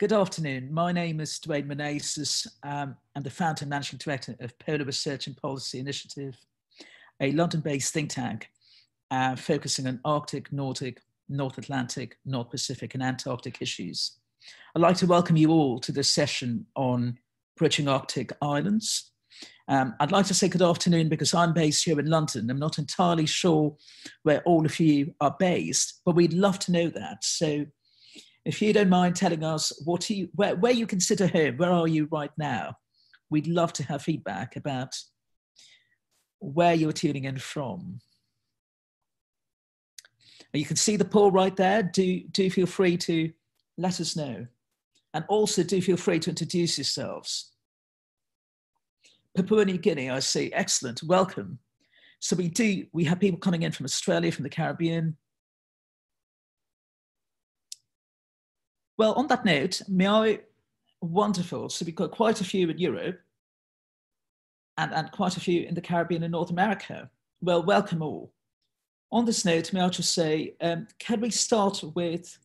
Good afternoon. My name is Dwayne Menezes. Um, I'm the founder and managing director of Polar Research and Policy Initiative, a London-based think tank uh, focusing on Arctic, Nordic, North Atlantic, North Pacific and Antarctic issues. I'd like to welcome you all to this session on bridging Arctic islands. Um, I'd like to say good afternoon because I'm based here in London. I'm not entirely sure where all of you are based, but we'd love to know that. So if you don't mind telling us what you, where, where you consider home, where are you right now? We'd love to have feedback about where you're tuning in from. You can see the poll right there. Do, do feel free to let us know. And also do feel free to introduce yourselves. Papua New Guinea, I see, excellent, welcome. So we do, we have people coming in from Australia, from the Caribbean. Well, on that note, may I, wonderful. So we've got quite a few in Europe and, and quite a few in the Caribbean and North America. Well, welcome all. On this note, may I just say, um, can we start with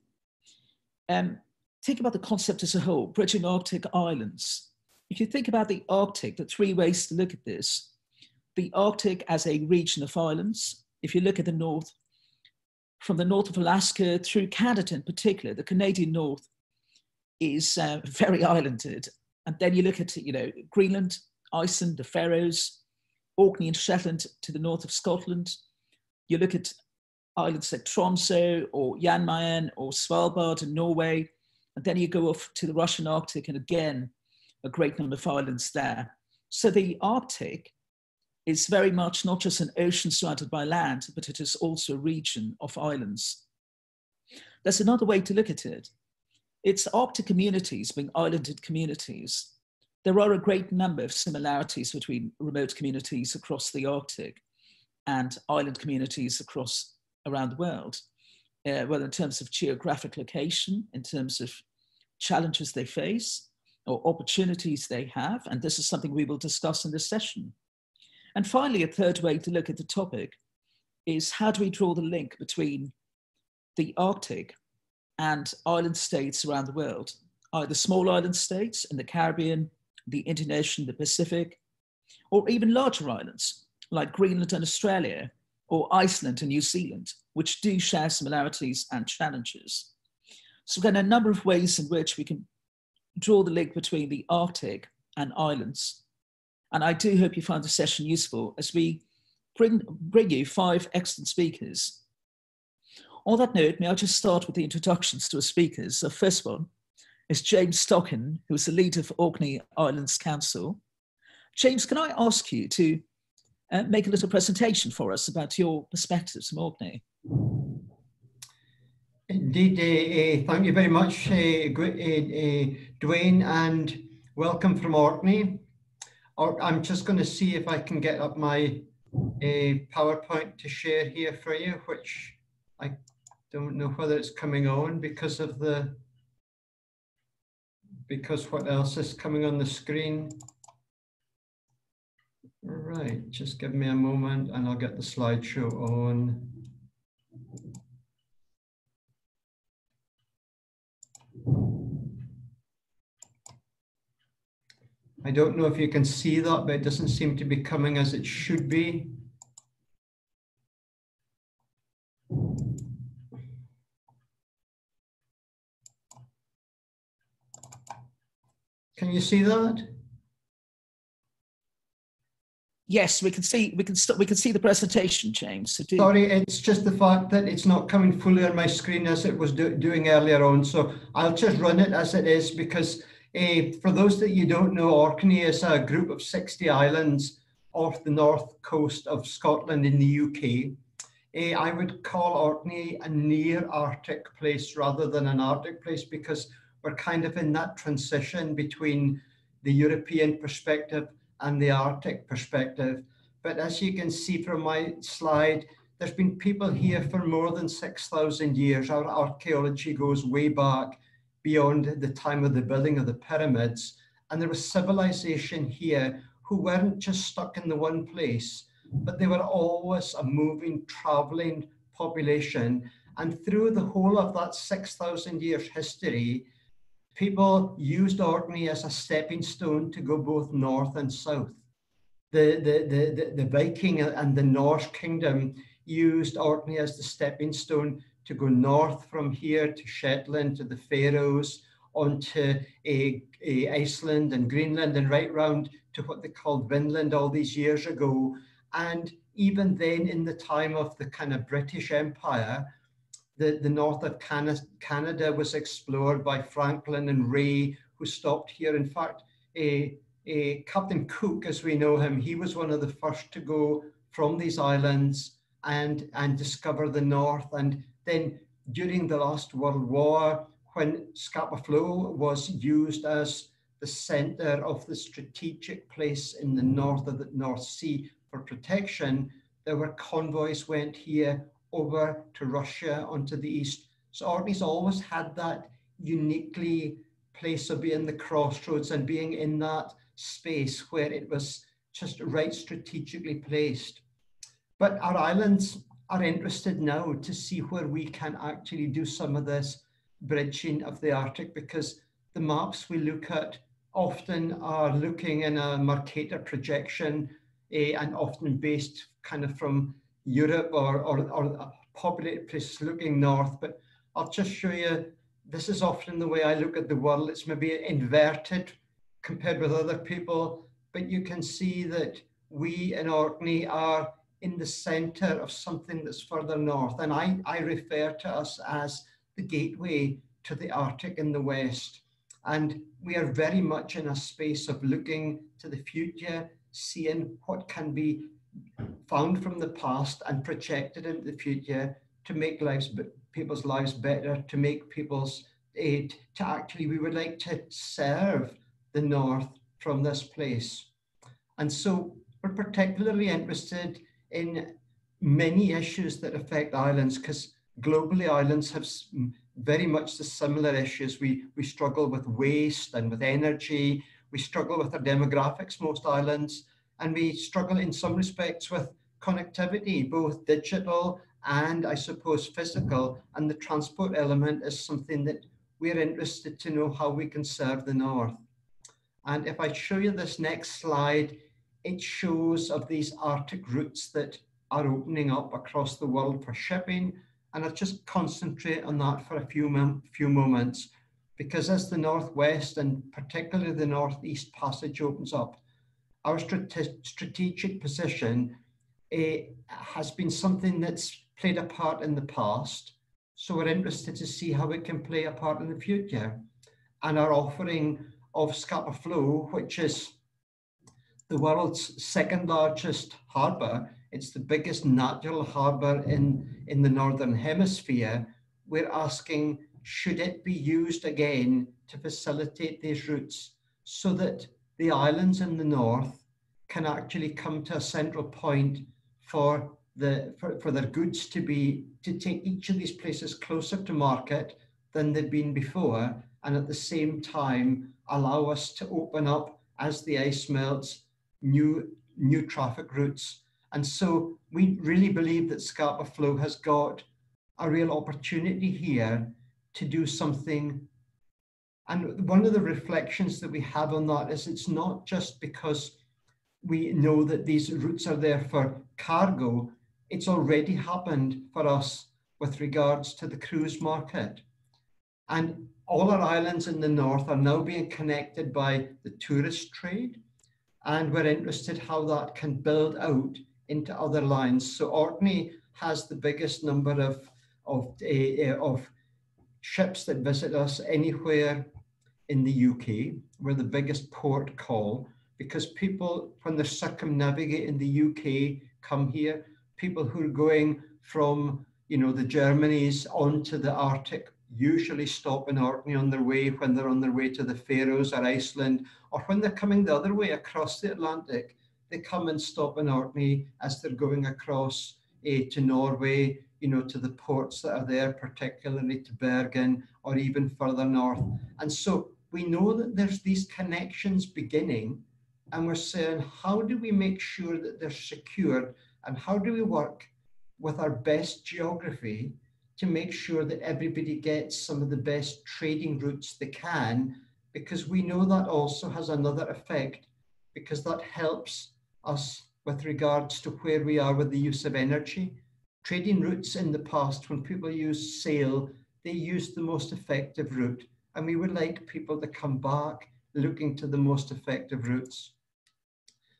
um, think about the concept as a whole, bridging Arctic islands. If you think about the Arctic, the three ways to look at this, the Arctic as a region of islands, if you look at the north, from the north of Alaska through Canada in particular, the Canadian north is uh, very islanded. And then you look at, you know, Greenland, Iceland, the Faroes, Orkney and Shetland to the north of Scotland. You look at islands like Tromso or Jan Mayen or Svalbard in Norway. And then you go off to the Russian Arctic and again, a great number of islands there. So the Arctic is very much not just an ocean surrounded by land, but it is also a region of islands. There's another way to look at it. It's Arctic communities being islanded communities. There are a great number of similarities between remote communities across the Arctic and island communities across around the world, uh, whether in terms of geographic location, in terms of challenges they face, or opportunities they have. And this is something we will discuss in this session. And finally, a third way to look at the topic is how do we draw the link between the Arctic and island states around the world, either small island states in the Caribbean, the Indian Ocean, the Pacific, or even larger islands like Greenland and Australia, or Iceland and New Zealand, which do share similarities and challenges. So again, a number of ways in which we can draw the link between the Arctic and islands and I do hope you find the session useful as we bring, bring you five excellent speakers. On that note, may I just start with the introductions to our speakers. The first one is James Stockan, who is the leader of Orkney Islands Council. James, can I ask you to uh, make a little presentation for us about your perspectives from Orkney? Indeed, uh, uh, thank you very much, uh, uh, Dwayne, and welcome from Orkney or I'm just going to see if I can get up my a PowerPoint to share here for you, which I don't know whether it's coming on because of the, because what else is coming on the screen. Right, just give me a moment and I'll get the slideshow on. I don't know if you can see that, but it doesn't seem to be coming as it should be. Can you see that? Yes, we can see we can still we can see the presentation, James. So Sorry, it's just the fact that it's not coming fully on my screen as it was do doing earlier on. So I'll just run it as it is because uh, for those that you don't know, Orkney is a group of 60 islands off the north coast of Scotland in the UK. Uh, I would call Orkney a near Arctic place rather than an Arctic place because we're kind of in that transition between the European perspective and the Arctic perspective. But as you can see from my slide, there's been people here for more than 6,000 years. Our archaeology goes way back beyond the time of the building of the pyramids. And there was civilization here who weren't just stuck in the one place, but they were always a moving, traveling population. And through the whole of that 6,000 years history, people used Orkney as a stepping stone to go both north and south. The, the, the, the, the Viking and the Norse kingdom used Orkney as the stepping stone to go north from here to Shetland, to the Faroes, onto a, a Iceland and Greenland, and right round to what they called Vinland all these years ago. And even then, in the time of the kind of British Empire, the, the north of Canada, Canada was explored by Franklin and Rae, who stopped here. In fact, a, a Captain Cook, as we know him, he was one of the first to go from these islands and, and discover the north. And then during the last World War, when Scapa Flow was used as the center of the strategic place in the north of the North Sea for protection, there were convoys went here over to Russia onto the east. So Orkney's always had that uniquely place of being the crossroads and being in that space where it was just right strategically placed. But our islands are interested now to see where we can actually do some of this bridging of the Arctic because the maps we look at often are looking in a Mercator projection uh, and often based kind of from Europe or, or, or populated places looking north. But I'll just show you, this is often the way I look at the world. It's maybe inverted compared with other people, but you can see that we in Orkney are in the center of something that's further north. And I, I refer to us as the gateway to the Arctic in the west. And we are very much in a space of looking to the future, seeing what can be found from the past and projected into the future to make lives people's lives better, to make people's aid, to actually we would like to serve the north from this place. And so we're particularly interested in many issues that affect islands because globally islands have very much the similar issues. We, we struggle with waste and with energy. We struggle with our demographics, most islands, and we struggle in some respects with connectivity, both digital and I suppose physical. And the transport element is something that we're interested to know how we can serve the North. And if I show you this next slide, it shows of these Arctic routes that are opening up across the world for shipping. And I'll just concentrate on that for a few, few moments, because as the Northwest and particularly the Northeast Passage opens up, our strate strategic position uh, has been something that's played a part in the past. So we're interested to see how it can play a part in the future. And our offering of Scapa Flow, which is the world's second largest harbour. It's the biggest natural harbour in, in the Northern Hemisphere. We're asking, should it be used again to facilitate these routes so that the islands in the north can actually come to a central point for the for, for their goods to be to take each of these places closer to market than they've been before and at the same time allow us to open up as the ice melts new, new traffic routes. And so we really believe that Scapa Flow has got a real opportunity here to do something. And one of the reflections that we have on that is it's not just because we know that these routes are there for cargo, it's already happened for us with regards to the cruise market. And all our islands in the north are now being connected by the tourist trade and we're interested how that can build out into other lines. So Orkney has the biggest number of, of, uh, of ships that visit us anywhere in the UK. We're the biggest port call because people, when they're circumnavigating the UK, come here. People who are going from, you know, the Germanys onto the Arctic usually stop in Orkney on their way when they're on their way to the Faroes or Iceland, or when they're coming the other way across the Atlantic, they come and stop in Orkney as they're going across uh, to Norway, you know, to the ports that are there, particularly to Bergen or even further north. And so we know that there's these connections beginning, and we're saying, how do we make sure that they're secured, and how do we work with our best geography to make sure that everybody gets some of the best trading routes they can, because we know that also has another effect, because that helps us with regards to where we are with the use of energy. Trading routes in the past, when people use sail, they used the most effective route. And we would like people to come back looking to the most effective routes.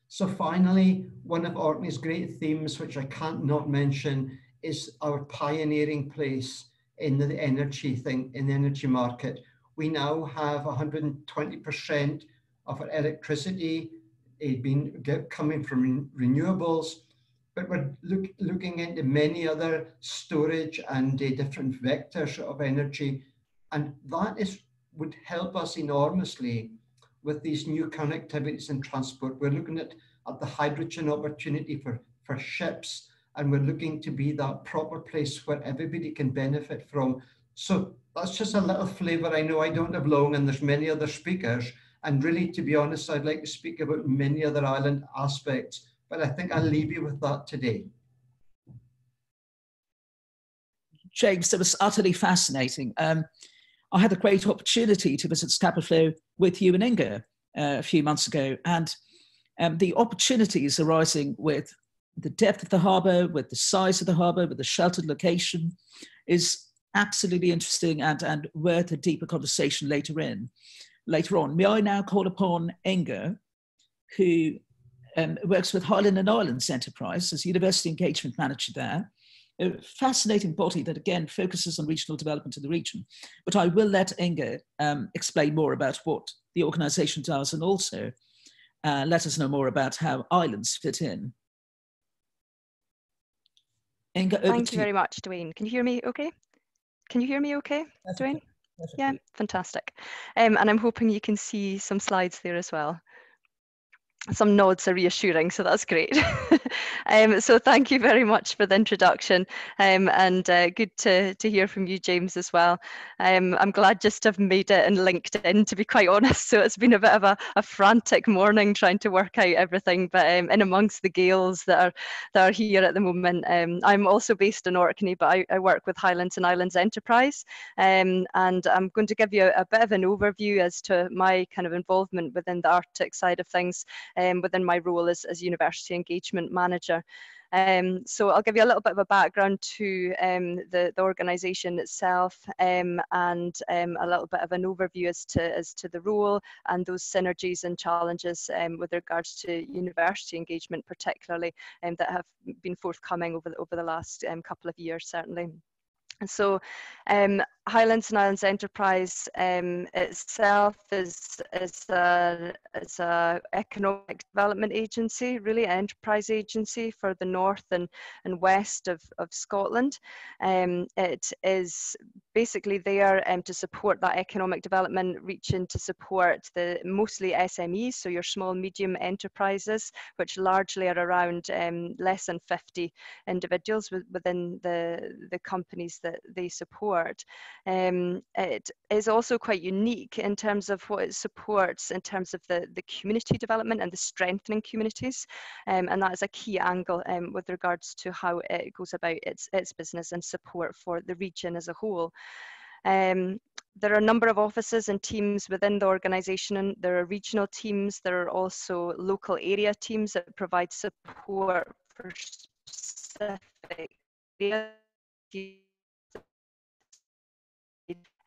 So finally, one of Orkney's great themes, which I can't not mention, is our pioneering place in the energy thing, in the energy market. We now have 120% of our electricity uh, being coming from renewables, but we're look, looking into many other storage and uh, different vectors of energy, and that is would help us enormously with these new connectivities and transport. We're looking at, at the hydrogen opportunity for, for ships, and we're looking to be that proper place where everybody can benefit from. So that's just a little flavor. I know I don't have long, and there's many other speakers. And really, to be honest, I'd like to speak about many other island aspects, but I think I'll leave you with that today. James, that was utterly fascinating. Um, I had a great opportunity to visit Scapa Flow with you and Inga uh, a few months ago, and um, the opportunities arising with the depth of the harbour, with the size of the harbour, with the sheltered location, is absolutely interesting and, and worth a deeper conversation later in, later on. May I now call upon Inga, who um, works with Highland and Islands Enterprise as University Engagement Manager there, a fascinating body that again focuses on regional development in the region. But I will let Inga um, explain more about what the organisation does and also uh, let us know more about how islands fit in. Inga, Thank you very much, Dwayne. Can you hear me okay? Can you hear me okay, That's Dwayne? Okay. Yeah, fantastic. Um, and I'm hoping you can see some slides there as well some nods are reassuring, so that's great. um, so thank you very much for the introduction um, and uh, good to, to hear from you, James, as well. Um, I'm glad just to have made it and linked in to be quite honest. So it's been a bit of a, a frantic morning trying to work out everything, but um, in amongst the gales that are, that are here at the moment. Um, I'm also based in Orkney, but I, I, work with Highlands and Islands Enterprise. Um, and I'm going to give you a, a bit of an overview as to my kind of involvement within the Arctic side of things within my role as, as University Engagement Manager. Um, so I'll give you a little bit of a background to um, the, the organisation itself um, and um, a little bit of an overview as to, as to the role and those synergies and challenges um, with regards to university engagement particularly um, that have been forthcoming over the, over the last couple of years certainly. And So um, Highlands and Islands Enterprise um, itself is, is, a, a economic development agency, really an enterprise agency for the north and, and west of, of Scotland. Um, it is basically there um, to support that economic development, reaching to support the mostly SMEs, so your small medium enterprises, which largely are around um, less than 50 individuals within the, the companies that they support. Um, it is also quite unique in terms of what it supports in terms of the, the community development and the strengthening communities. Um, and that is a key angle um, with regards to how it goes about its, its business and support for the region as a whole. Um, there are a number of offices and teams within the organisation and there are regional teams, there are also local area teams that provide support for specific areas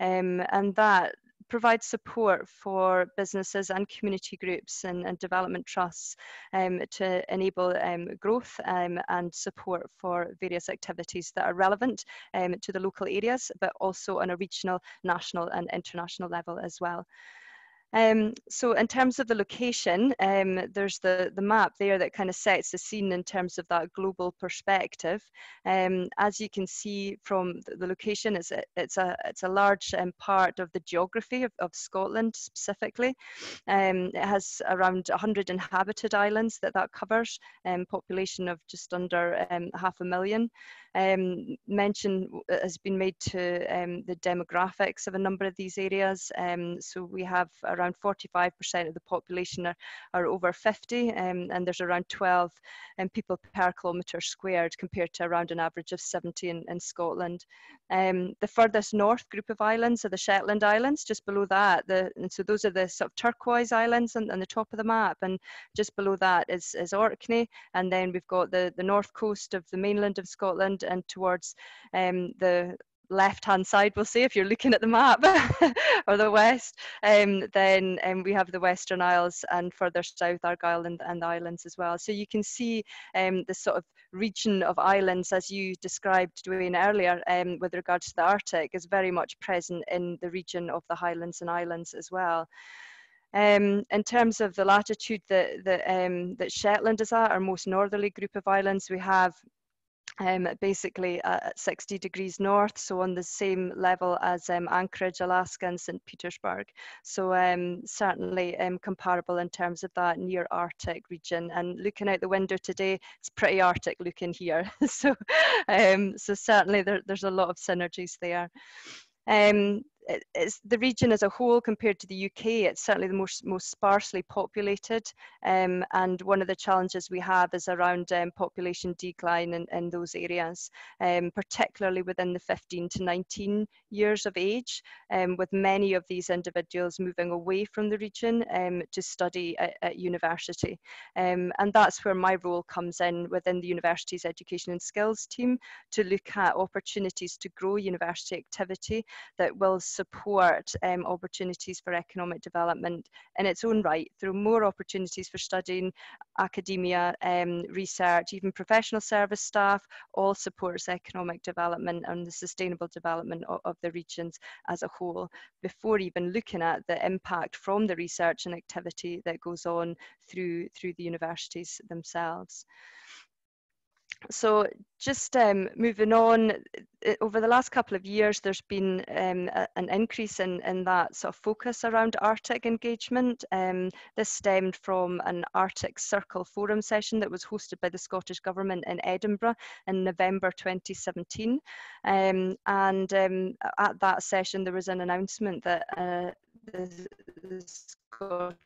um, and that provides support for businesses and community groups and, and development trusts um, to enable um, growth um, and support for various activities that are relevant um, to the local areas, but also on a regional, national and international level as well. Um, so in terms of the location, um, there's the, the map there that kind of sets the scene in terms of that global perspective. Um, as you can see from the, location, it's a, it's a, it's a large um, part of the geography of, of Scotland specifically. Um, it has around 100 inhabited islands that that covers, um, population of just under half a million mention has been made to the demographics of a number of these areas. So we have around around 45% of the population are, are over 50, um, and there's around 12 um, people per kilometre squared compared to around an average of 70 in, in Scotland. Um, the furthest north group of islands are the Shetland Islands, just below that. The, and so those are the sort of turquoise islands on, on the top of the map, and just below that is, is Orkney, and then we've got the, the north coast of the mainland of Scotland and towards um, the left hand side we'll see if you're looking at the map or the west. Um, then um, we have the western isles and further south argyll and, and the islands as well. So you can see um, the sort of region of islands as you described Dwayne earlier um, with regards to the arctic is very much present in the region of the highlands and islands as well. Um, in terms of the latitude that, that, um, that Shetland is at, our most northerly group of islands, we have um, basically at 60 degrees north, so on the same level as um, Anchorage, Alaska and St. Petersburg. So um, certainly um, comparable in terms of that near Arctic region. And looking out the window today, it's pretty Arctic looking here. so, um, so certainly there, there's a lot of synergies there. Um, it's the region as a whole compared to the UK, it's certainly the most, most sparsely populated. Um, and one of the challenges we have is around um, population decline in, in those areas, um, particularly within the 15 to 19 years of age, um, with many of these individuals moving away from the region um, to study at, at university. Um, and that's where my role comes in within the university's education and skills team to look at opportunities to grow university activity that will support um, opportunities for economic development in its own right through more opportunities for studying, academia, um, research, even professional service staff, all supports economic development and the sustainable development of, of the regions as a whole, before even looking at the impact from the research and activity that goes on through, through the universities themselves so just um, moving on, over the last couple of years, there's been um, a, an increase in, in that sort of focus around Arctic engagement. Um, this stemmed from an Arctic Circle Forum session that was hosted by the Scottish Government in Edinburgh in November 2017. Um, and um, at that session, there was an announcement that uh, the, the Scottish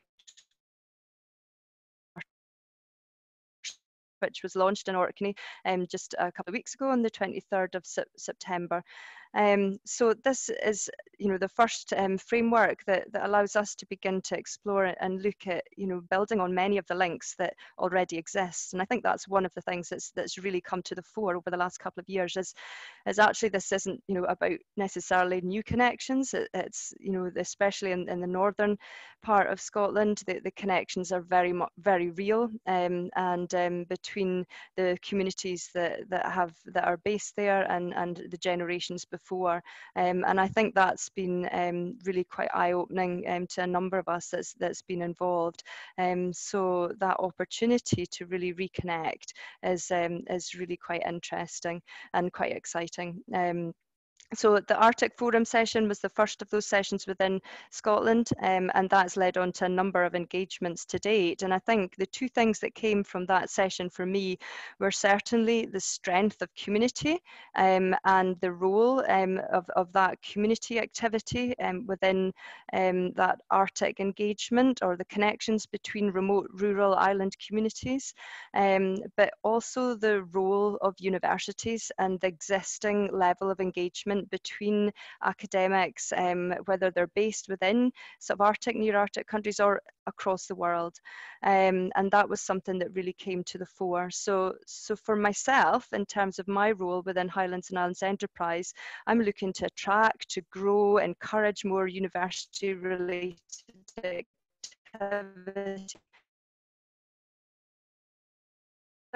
which was launched in Orkney um, just a couple of weeks ago on the 23rd of September. Um, so this is, you know, the first um, framework that, that allows us to begin to explore and look at, you know, building on many of the links that already exist. And I think that's one of the things that's that's really come to the fore over the last couple of years is, is actually this isn't, you know, about necessarily new connections. It, it's, you know, especially in, in the northern part of Scotland, the, the connections are very very real. Um, and um, between the communities that, that have that are based there and, and the generations before before. Um, and I think that's been um, really quite eye-opening um, to a number of us that's, that's been involved. Um, so that opportunity to really reconnect is, um, is really quite interesting and quite exciting. So the Arctic Forum session was the first of those sessions within Scotland, um, and that's led on to a number of engagements to date. And I think the two things that came from that session for me were certainly the strength of community um, and the role um, of, of that community activity um, within um, that Arctic engagement or the connections between remote rural island communities, um, but also the role of universities and the existing level of engagement between academics, um, whether they're based within subarctic, near Arctic countries or across the world. Um, and that was something that really came to the fore. So, so for myself, in terms of my role within Highlands and Islands Enterprise, I'm looking to attract, to grow, encourage more university related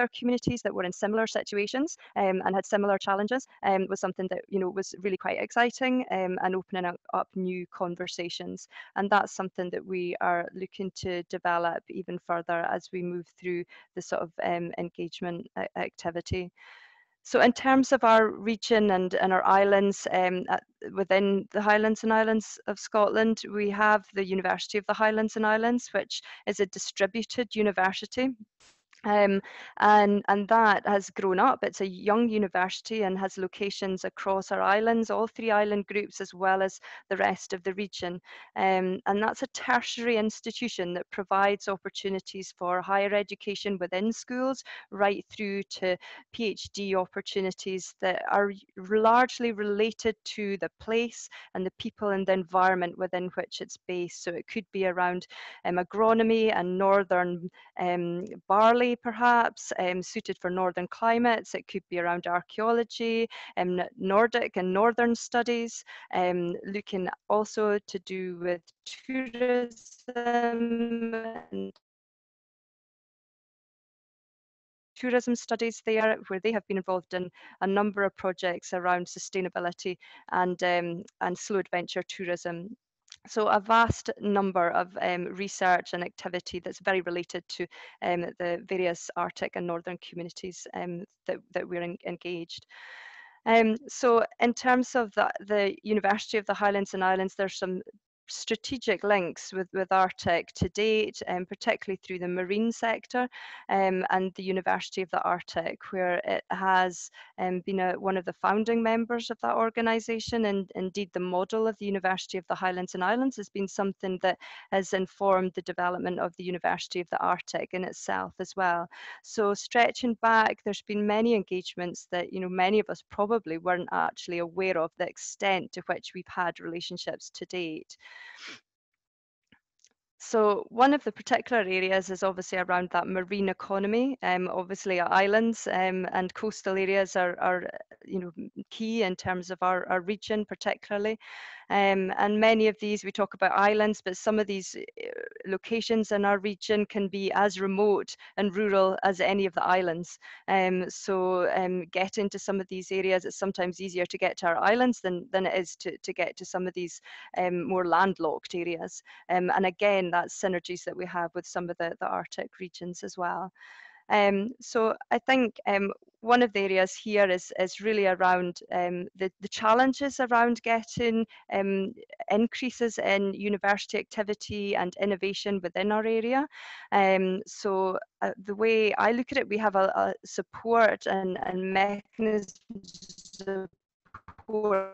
other communities that were in similar situations um, and had similar challenges um, was something that you know was really quite exciting um, and opening up, new conversations. And that's something that we are looking to develop even further as we move through the sort of um, engagement activity. So in terms of our region and, and our islands um, at, within the Highlands and Islands of Scotland, we have the University of the Highlands and Islands, which is a distributed university Um, and, and that has grown up. It's a young university and has locations across our islands, all three island groups, as well as the rest of the region. Um, and that's a tertiary institution that provides opportunities for higher education within schools, right through to PhD opportunities that are largely related to the place and the people and the environment within which it's based. So it could be around um, agronomy and northern um, perhaps, um, suited for northern climates. It could be around archaeology, um, Nordic and northern studies, um, looking also to do with tourism tourism studies there, where they have been involved in a number of projects around sustainability and, um, and slow adventure tourism so a vast number of um, research and activity that's very related to um, the various Arctic and Northern communities um, that, that we're in, engaged. Um, so in terms of the, the University of the Highlands and Islands, there's some strategic links with, with Arctic to date, um, particularly through the marine sector um, and the University of the Arctic, where it has um, been a, one of the founding members of that organisation. And indeed, the model of the University of the Highlands and Islands has been something that has informed the development of the University of the Arctic in itself as well. So stretching back, there's been many engagements that, you know, many of us probably weren't actually aware of the extent to which we've had relationships to date. So one of the particular areas is obviously around that marine economy. Um, obviously, our islands um, and coastal areas are, are, you know, key in terms of our, our region, particularly. Um, and many of these, we talk about islands, but some of these uh, locations in our region can be as remote and rural as any of the islands. Um, so um, getting to some of these areas, it's sometimes easier to get to our islands than, than it is to, to get to some of these um, more landlocked areas. Um, and again, that's synergies that we have with some of the, the Arctic regions as well. Um, so I think um, one of the areas here is, is really around um, the, the challenges around getting um, increases in university activity and innovation within our area. Um, so uh, the way I look at it, we have a, a support and, and mechanisms support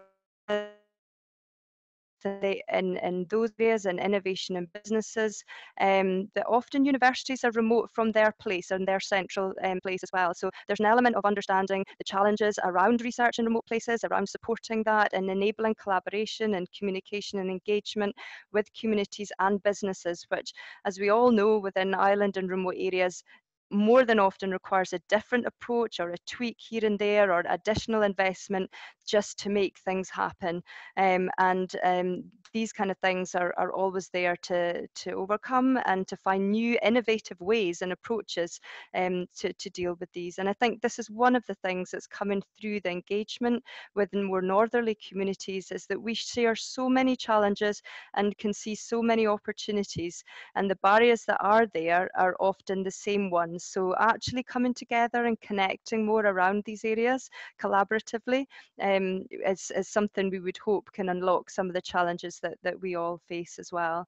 in, in those areas and innovation and businesses um, that often universities are remote from their place and their central um, place as well. So there's an element of understanding the challenges around research in remote places, around supporting that and enabling collaboration and communication and engagement with communities and businesses, which as we all know within island and remote areas, more than often requires a different approach or a tweak here and there or additional investment just to make things happen. Um, and um, these kind of things are, are always there to, to overcome and to find new innovative ways and approaches um, to, to deal with these. And I think this is one of the things that's coming through the engagement with more northerly communities is that we share so many challenges and can see so many opportunities. And the barriers that are there are often the same ones. So actually coming together and connecting more around these areas collaboratively um, is, is something we would hope can unlock some of the challenges that, that we all face as well.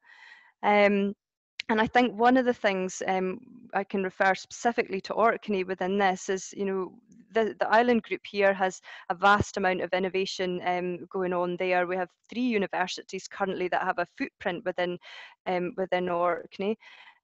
Um, and I think one of the things um, I can refer specifically to Orkney within this is, you know, the, the island group here has a vast amount of innovation um, going on there. We have three universities currently that have a footprint within um, within Orkney.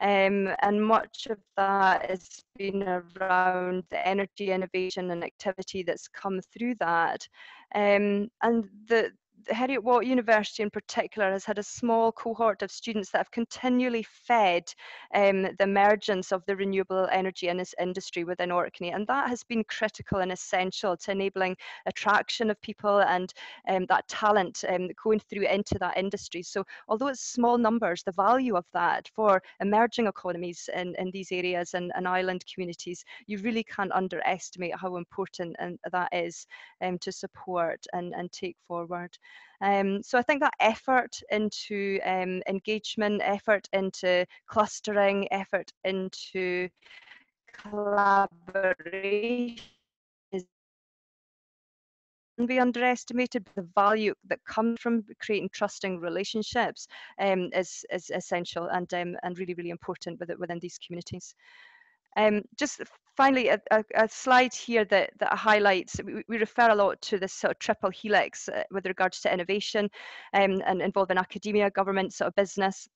Um, and much of that has been around the energy innovation and activity that's come through that. Um, and the, Heriot Watt University in particular has had a small cohort of students that have continually fed um, the emergence of the renewable energy in this industry within Orkney. And that has been critical and essential to enabling attraction of people and um, that talent um, going through into that industry. So although it's small numbers, the value of that for emerging economies in, in these areas and, and island communities, you really can't underestimate how important and that is um, to support and, and take forward. Um, so I think that effort into um, engagement, effort into clustering, effort into collaboration is be underestimated. The value that comes from creating trusting relationships um, is, is essential and, um, and really, really important within these communities. Um, just finally, a, a, a, slide here that, that highlights, we, we, refer a lot to this sort of triple helix uh, with regards to innovation um, and involving academia, government, sort of business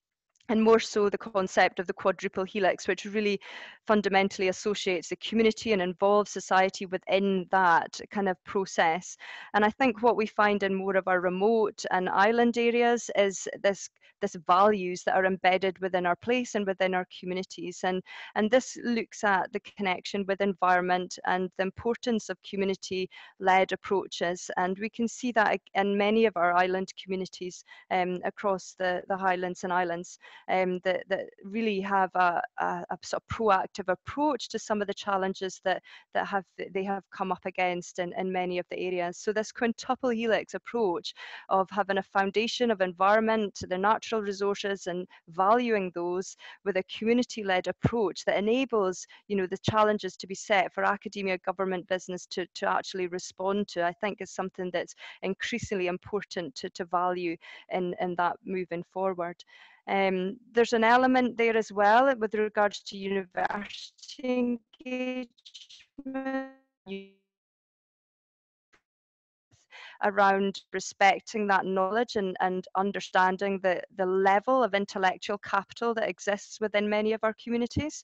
and more so the concept of the quadruple helix, which really fundamentally associates the community and involves society within that kind of process. And I think what we find in more of our remote and island areas is this this values that are embedded within our place and within our communities. And, and this looks at the connection with environment and the importance of community-led approaches. And we can see that in many of our island communities um, across the, the Highlands and Islands um, that, that really have a, a, a, sort of proactive approach to some of the challenges that, that have they have come up against in, in many of the areas. So this quintuple helix approach of having a foundation of environment, the natural resources and valuing those with a community-led approach that enables you know the challenges to be set for academia, government, business to, to actually respond to, I think is something that's increasingly important to, to value in, in that moving forward. Um, there's an element there as well with regards to university engagement around respecting that knowledge and, and understanding the, the level of intellectual capital that exists within many of our communities.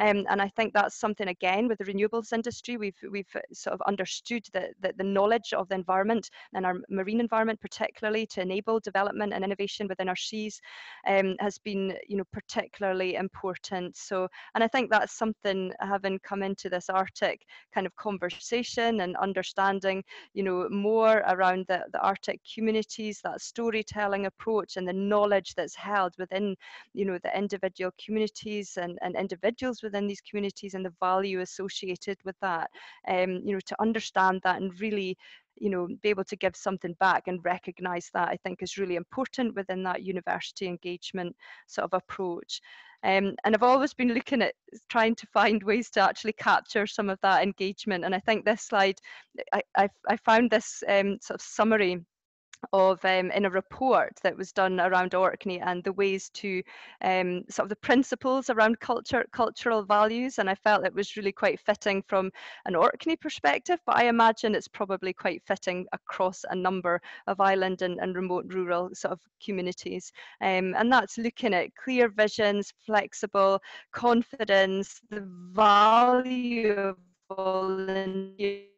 Um, and I think that's something again with the renewables industry, we've we've uh, sort of understood that the, the knowledge of the environment and our marine environment particularly to enable development and innovation within our seas um, has been you know particularly important. So and I think that's something having come into this Arctic kind of conversation and understanding you know more around the, the Arctic communities, that storytelling approach and the knowledge that's held within you know the individual communities and, and individuals within these communities and the value associated with that. Um, you know, to understand that and really you know be able to give something back and recognize that i think is really important within that university engagement sort of approach um, and I've always been looking at trying to find ways to actually capture some of that engagement. And I think this slide, I, I, I found this um, sort of summary of um, in a report that was done around Orkney and the ways to um, sort of the principles around culture, cultural values, and I felt it was really quite fitting from an Orkney perspective, but I imagine it's probably quite fitting across a number of island and, and remote rural sort of communities, um, and that's looking at clear visions, flexible confidence, the value of volunteering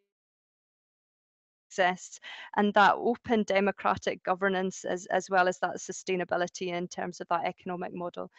exists and that open democratic governance as, as well as that sustainability in terms of that economic model.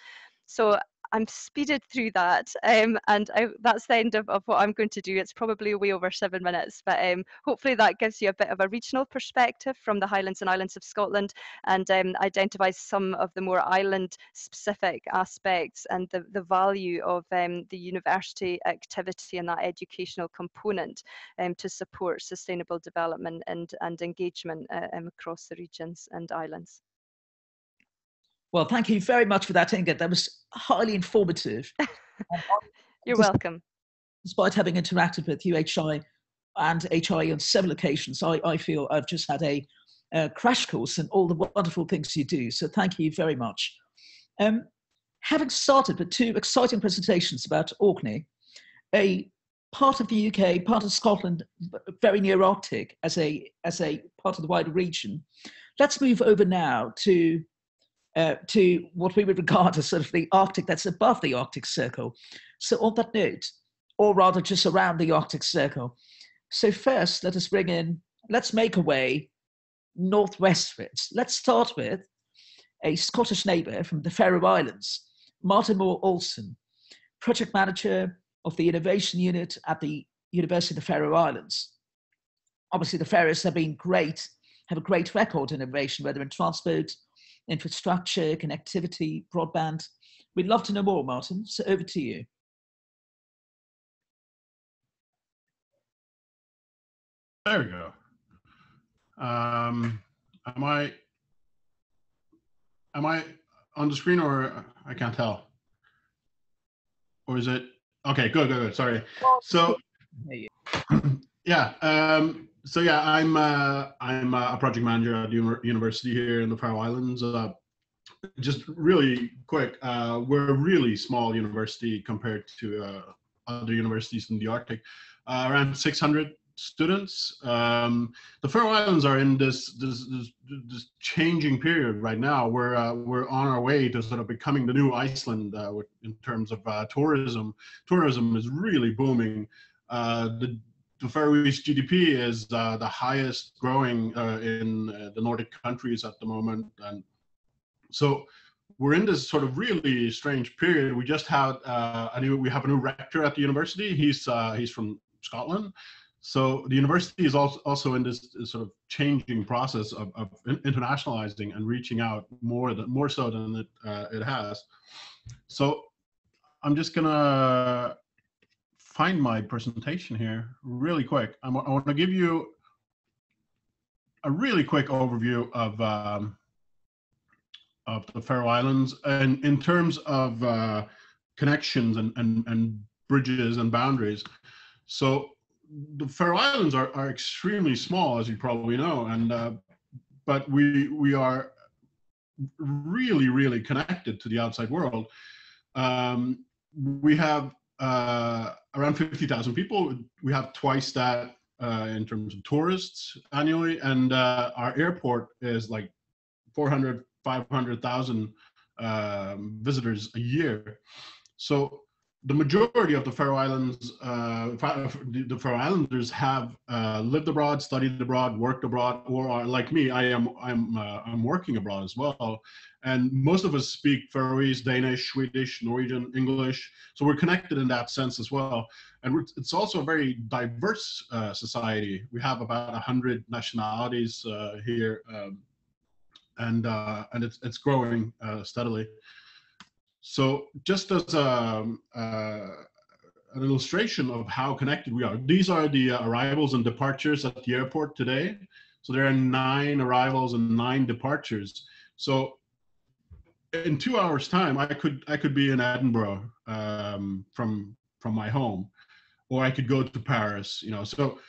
So I'm speeded through that, um, and I, that's the end of, of what I'm going to do. It's probably way over seven minutes, but um, hopefully that gives you a bit of a regional perspective from the Highlands and Islands of Scotland and um, identifies some of the more island-specific aspects and the, the value of um, the university activity and that educational component um, to support sustainable development and, and engagement uh, um, across the regions and islands. Well, thank you very much for that, Ingrid. That was highly informative. You're welcome. Despite having interacted with UHI and HI on several occasions, I, I feel I've just had a, a, crash course in all the wonderful things you do. So thank you very much. Um, having started with two exciting presentations about Orkney, a part of the UK, part of Scotland, very near Arctic as a, as a part of the wider region, let's move over now to uh, to what we would regard as sort of the Arctic that's above the Arctic Circle. So on that note, or rather just around the Arctic Circle. So first, let us bring in, let's make a way northwestwards. Let's start with a Scottish neighbour from the Faroe Islands, Martin Moore Olsen, project manager of the innovation unit at the University of the Faroe Islands. Obviously, the Faroes have been great, have a great record in innovation, whether in transport, infrastructure, connectivity, broadband. We'd love to know more, Martin. So over to you. There we go. Um, am I am I on the screen or I can't tell? Or is it okay? Good, good, good. Sorry. So yeah, um, so yeah, I'm uh, I'm uh, a project manager at the university here in the Faroe Islands. Uh, just really quick, uh, we're a really small university compared to uh, other universities in the Arctic, uh, around 600 students. Um, the Faroe Islands are in this, this this, this changing period right now. We're uh, we're on our way to sort of becoming the new Iceland uh, in terms of uh, tourism. Tourism is really booming. The the Faroese GDP is uh, the highest growing uh, in the Nordic countries at the moment, and so we're in this sort of really strange period. We just had a new we have a new rector at the university. He's he's from Scotland so the university is also, also in this sort of changing process of, of internationalizing and reaching out more than more so than it uh, it has. So I'm just gonna find my presentation here really quick. I'm, i want to give you a really quick overview of um, of the Faroe Islands and in terms of uh, connections and, and and bridges and boundaries. So the Faroe Islands are, are extremely small, as you probably know, and uh, but we we are really really connected to the outside world. Um, we have uh, around fifty thousand people. We have twice that uh, in terms of tourists annually, and uh, our airport is like 400, 500,000 um, visitors a year. So the majority of the Faroe Islands, uh, the Faroe Islanders have uh, lived abroad, studied abroad, worked abroad, or are, like me, I am I'm uh, I'm working abroad as well. And most of us speak Faroese, Danish, Swedish, Norwegian, English, so we're connected in that sense as well. And it's also a very diverse uh, society. We have about hundred nationalities uh, here, um, and uh, and it's it's growing steadily. So just as a, um, uh, an illustration of how connected we are, these are the arrivals and departures at the airport today. So there are nine arrivals and nine departures. So in two hours time, I could I could be in Edinburgh um, from from my home, or I could go to Paris. You know, so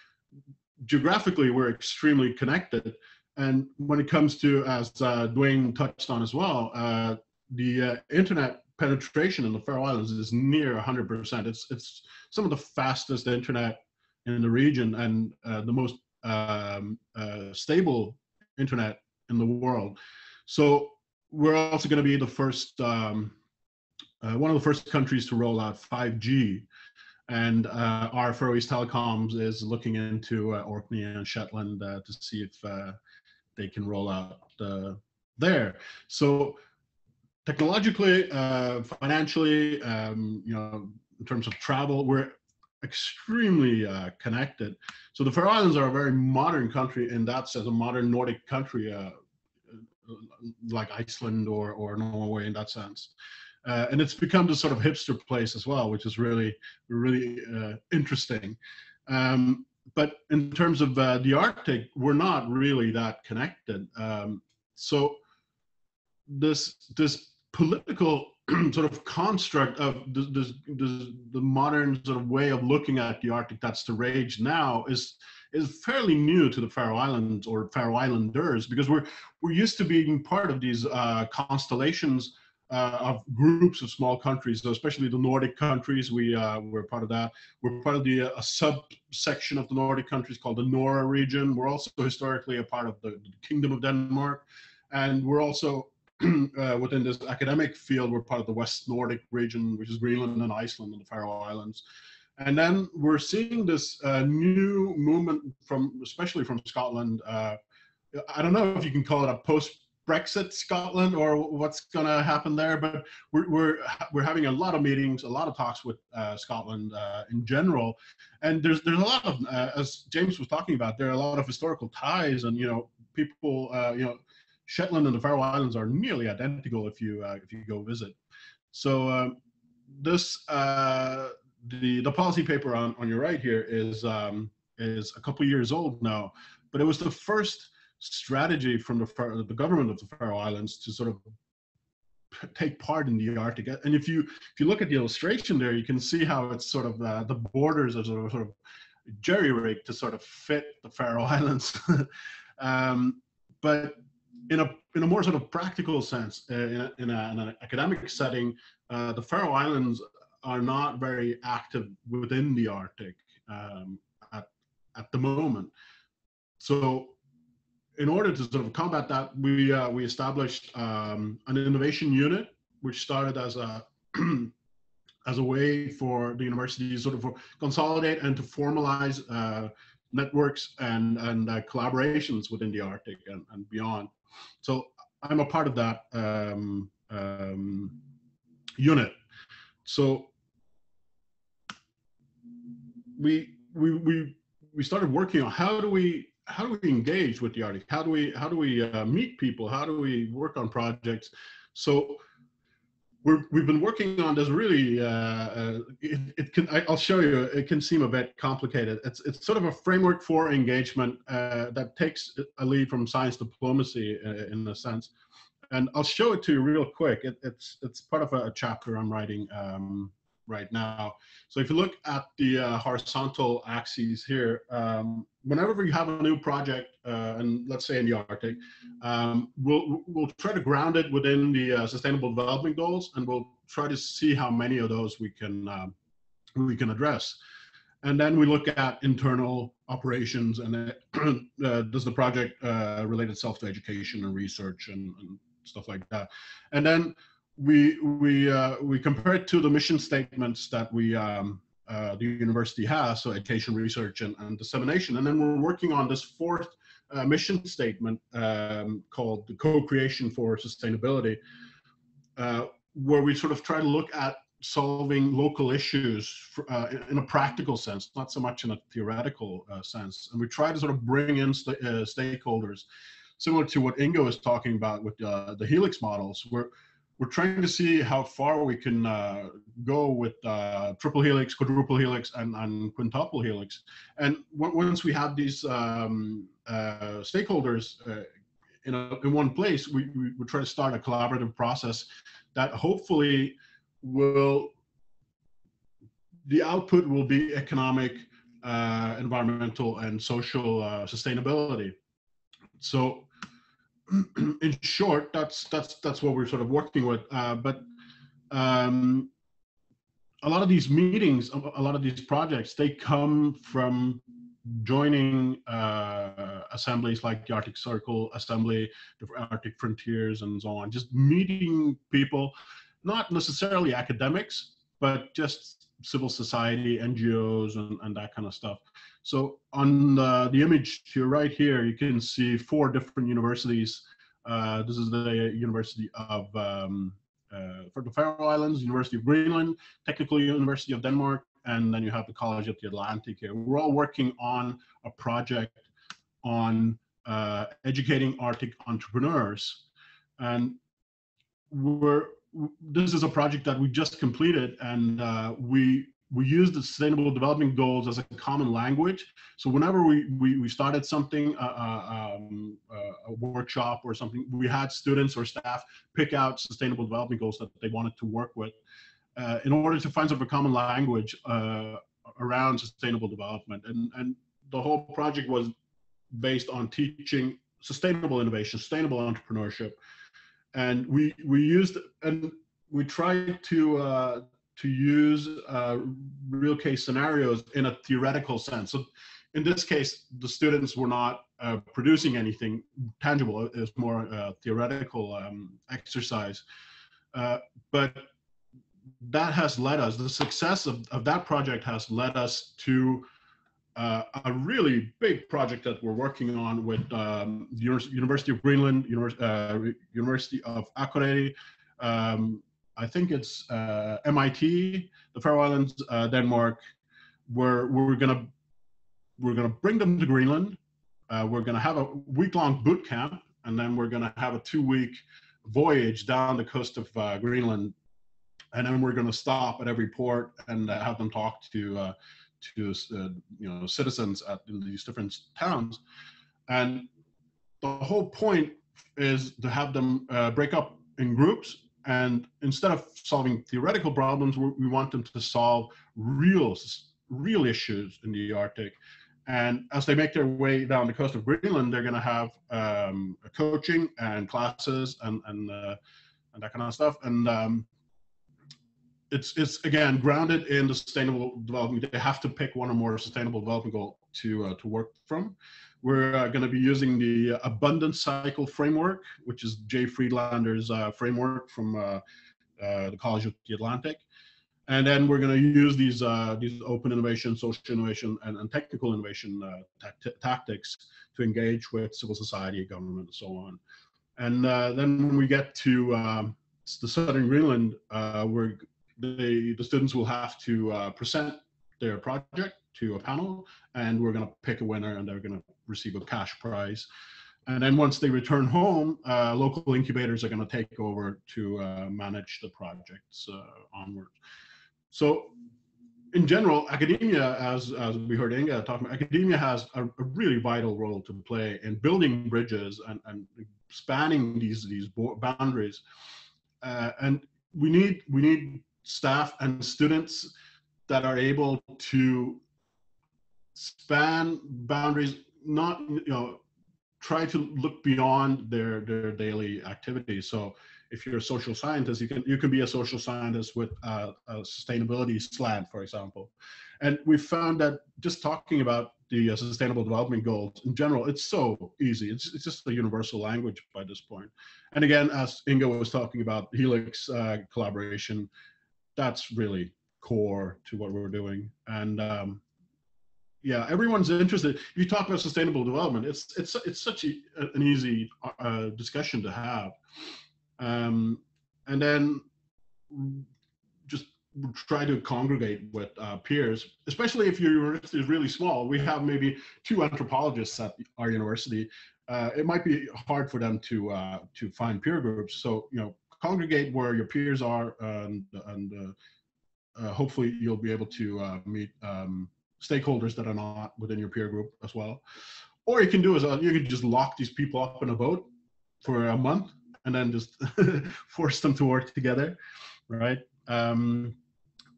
geographically we're extremely connected. And when it comes to, as uh, Dwayne touched on as well, uh, the uh, internet penetration in the Faroe Islands is near 100%. It's it's some of the fastest internet in the region and uh, the most um, uh, stable internet in the world. So we're also going to be the first, um, uh, one of the first countries to roll out 5G. And uh, our Faroese Telecoms is looking into uh, Orkney and Shetland uh, to see if they can roll out there. So technologically, uh, financially, um, you know, in terms of travel, we're extremely uh, connected. So the Faroe Islands are a very modern country in that sense, a modern Nordic country, uh, like Iceland or, or Norway in that sense. Uh, and it's become this sort of hipster place as well, which is really, really uh, interesting. Um, but in terms of uh, the Arctic, we're not really that connected. Um, so this this political sort of construct of the, the, the, the, modern sort of way of looking at the Arctic that's the rage now is is fairly new to the Faroe Islands or Faroe Islanders because we're we're used to being part of these uh, constellations uh, of groups of small countries, so especially the Nordic countries. We uh, we're part of that. We're part of the uh, a subsection of the Nordic countries called the Nora region. We're also historically a part of the Kingdom of Denmark, and we're also uh, within this academic field, we're part of the West Nordic region, which is Greenland and Iceland and the Faroe Islands. And then we're seeing this uh, new movement from, especially from Scotland. Uh, I don't know if you can call it a post-Brexit Scotland or what's going to happen there, but we're, we're, we're having a lot of meetings, a lot of talks with uh, Scotland uh, in general. And there's, there's a lot of, uh, as James was talking about, there are a lot of historical ties and, you know, people, you know, Shetland and the Faroe Islands are nearly identical if you uh, if you go visit. So um, this uh, the the policy paper on, on your right here is um, is a couple years old now, but it was the first strategy from the the government of the Faroe Islands to sort of take part in the Arctic. And if you if you look at the illustration there, you can see how it's sort of uh, the borders are sort of, sort of jerry rigged to sort of fit the Faroe Islands. um, but in a in a more sort of practical sense, uh, in, a, in, a, in, an academic setting, uh, the Faroe Islands are not very active within the Arctic um, at, at the moment. So in order to sort of combat that, we, uh, we established um, an innovation unit, which started as a as a way for the university to sort of consolidate and to formalize uh, networks and, and uh, collaborations within the Arctic and, and beyond. So I'm a part of that um, um, unit. So we, we, we, we started working on how do we how do we engage with the Arctic? How do we how do we uh, meet people? How do we work on projects? So we're, we've been working on this really, uh, uh, it, it, can, I, will show you, it can seem a bit complicated. It's, it's sort of a framework for engagement uh, that takes a lead from science diplomacy uh, in a sense. And I'll show it to you real quick. It, it's, it's part of a, a chapter I'm writing um, right now. So if you look at the uh, horizontal axes here, um, whenever you have a new project, uh, and let's say in the Arctic, um, we'll, we'll try to ground it within the uh, Sustainable Development Goals, and we'll try to see how many of those we can um, we can address. And then we look at internal operations and uh, does the project uh, relate itself to education and research and, and stuff like that. And then we we uh, we compare it to the mission statements that we um, uh, the university has, so education, research, and, and, dissemination. And then we're working on this fourth uh, mission statement um, called the co-creation for sustainability, uh, where we sort of try to look at solving local issues for, uh, in a practical sense, not so much in a theoretical uh, sense. And we try to sort of bring in st stakeholders, similar to what Ingo is talking about with the helix models, where we're trying to see how far we can uh, go with uh, triple helix, quadruple helix, and, and quintuple helix. And once we have these um, uh, stakeholders uh, in, a, in one place, we, we, we, try to start a collaborative process that hopefully will, the output will be economic, uh, environmental, and social uh, sustainability. So in short, that's that's that's what we're sort of working with. Uh, but um, a lot of these meetings, a lot of these projects, they come from joining uh, assemblies like the Arctic Circle Assembly, the Arctic Frontiers, and so on. Just meeting people, not necessarily academics, but just civil society, NGOs, and, and that kind of stuff. So on the, the image to your right here, you can see four different universities. Uh, this is the University of um, uh, for the Faroe Islands, University of Greenland, Technical University of Denmark, and then you have the College of the Atlantic here. We're all working on a project on uh, educating Arctic entrepreneurs. And we're, this is a project that we just completed and uh, we we use the sustainable development goals as a common language. So whenever we, we, we started something, uh, uh, um, uh, a workshop or something, we had students or staff pick out sustainable development goals that they wanted to work with uh, in order to find sort of a common language uh, around sustainable development. And, and the whole project was based on teaching sustainable innovation, sustainable entrepreneurship. And we, we used, and we tried to, uh, to use uh, real case scenarios in a theoretical sense. So in this case, the students were not uh, producing anything tangible. It was more a theoretical um, exercise. Uh, but that has led us, the success of, of that project has led us to uh, a really big project that we're working on with um, the University of Greenland, Univers uh, University of Akureyri, um, I think it's uh, MIT, the Faroe Islands, uh, Denmark, where we're gonna we're gonna bring them to Greenland. Uh, we're gonna have a week-long boot camp, and then we're gonna have a two-week voyage down the coast of uh, Greenland, and then we're gonna stop at every port and have them talk to to you know citizens at in these different towns, and the whole point is to have them break up in groups and instead of solving theoretical problems, we want them to solve real, real issues in the Arctic. And as they make their way down the coast of Greenland, they're going to have um, coaching and classes and and, uh, and that kind of stuff. And um, it's it's again grounded in the sustainable development. They have to pick one or more sustainable development goal to uh, to work from. We're uh, going to be using the abundance cycle framework, which is Jay Friedlander's uh, framework from uh, uh, the College of the Atlantic. And then we're going to use these uh, these open innovation, social innovation, and, and technical innovation tactics to engage with civil society, government, and so on. And then when we get to um, the Southern Greenland, we're the, the students will have to present their project to a panel and we're going to pick a winner and they're going to receive a cash prize. And then once they return home, uh, local incubators are going to take over to uh, manage the projects uh, onward. So in general, academia, as, as we heard Inga talking about, academia has a, a really vital role to play in building bridges and, and spanning these, these boundaries. Uh, and we need, we need staff and students that are able to span boundaries, not you know, try to look beyond their their daily activities. So if you're a social scientist, you can you can be a social scientist with a, sustainability slant, for example. And we found that just talking about the uh, sustainable development goals in general, it's so easy. It's, it's just a universal language by this point. And again, as Inga was talking about Helix uh, collaboration, that's really core to what we're doing. And um, yeah, everyone's interested. You talk about sustainable development. It's it's it's such a, an easy uh, discussion to have, um, and then just try to congregate with uh, peers, especially if your university is really small. We have maybe two anthropologists at our university. Uh, it might be hard for them to uh, to find peer groups. So you know, congregate where your peers are, and and uh, uh, hopefully you'll be able to meet. Um, stakeholders that are not within your peer group as well. Or you can do is uh, you can just lock these people up in a boat for a month and then just force them to work together, right? Um,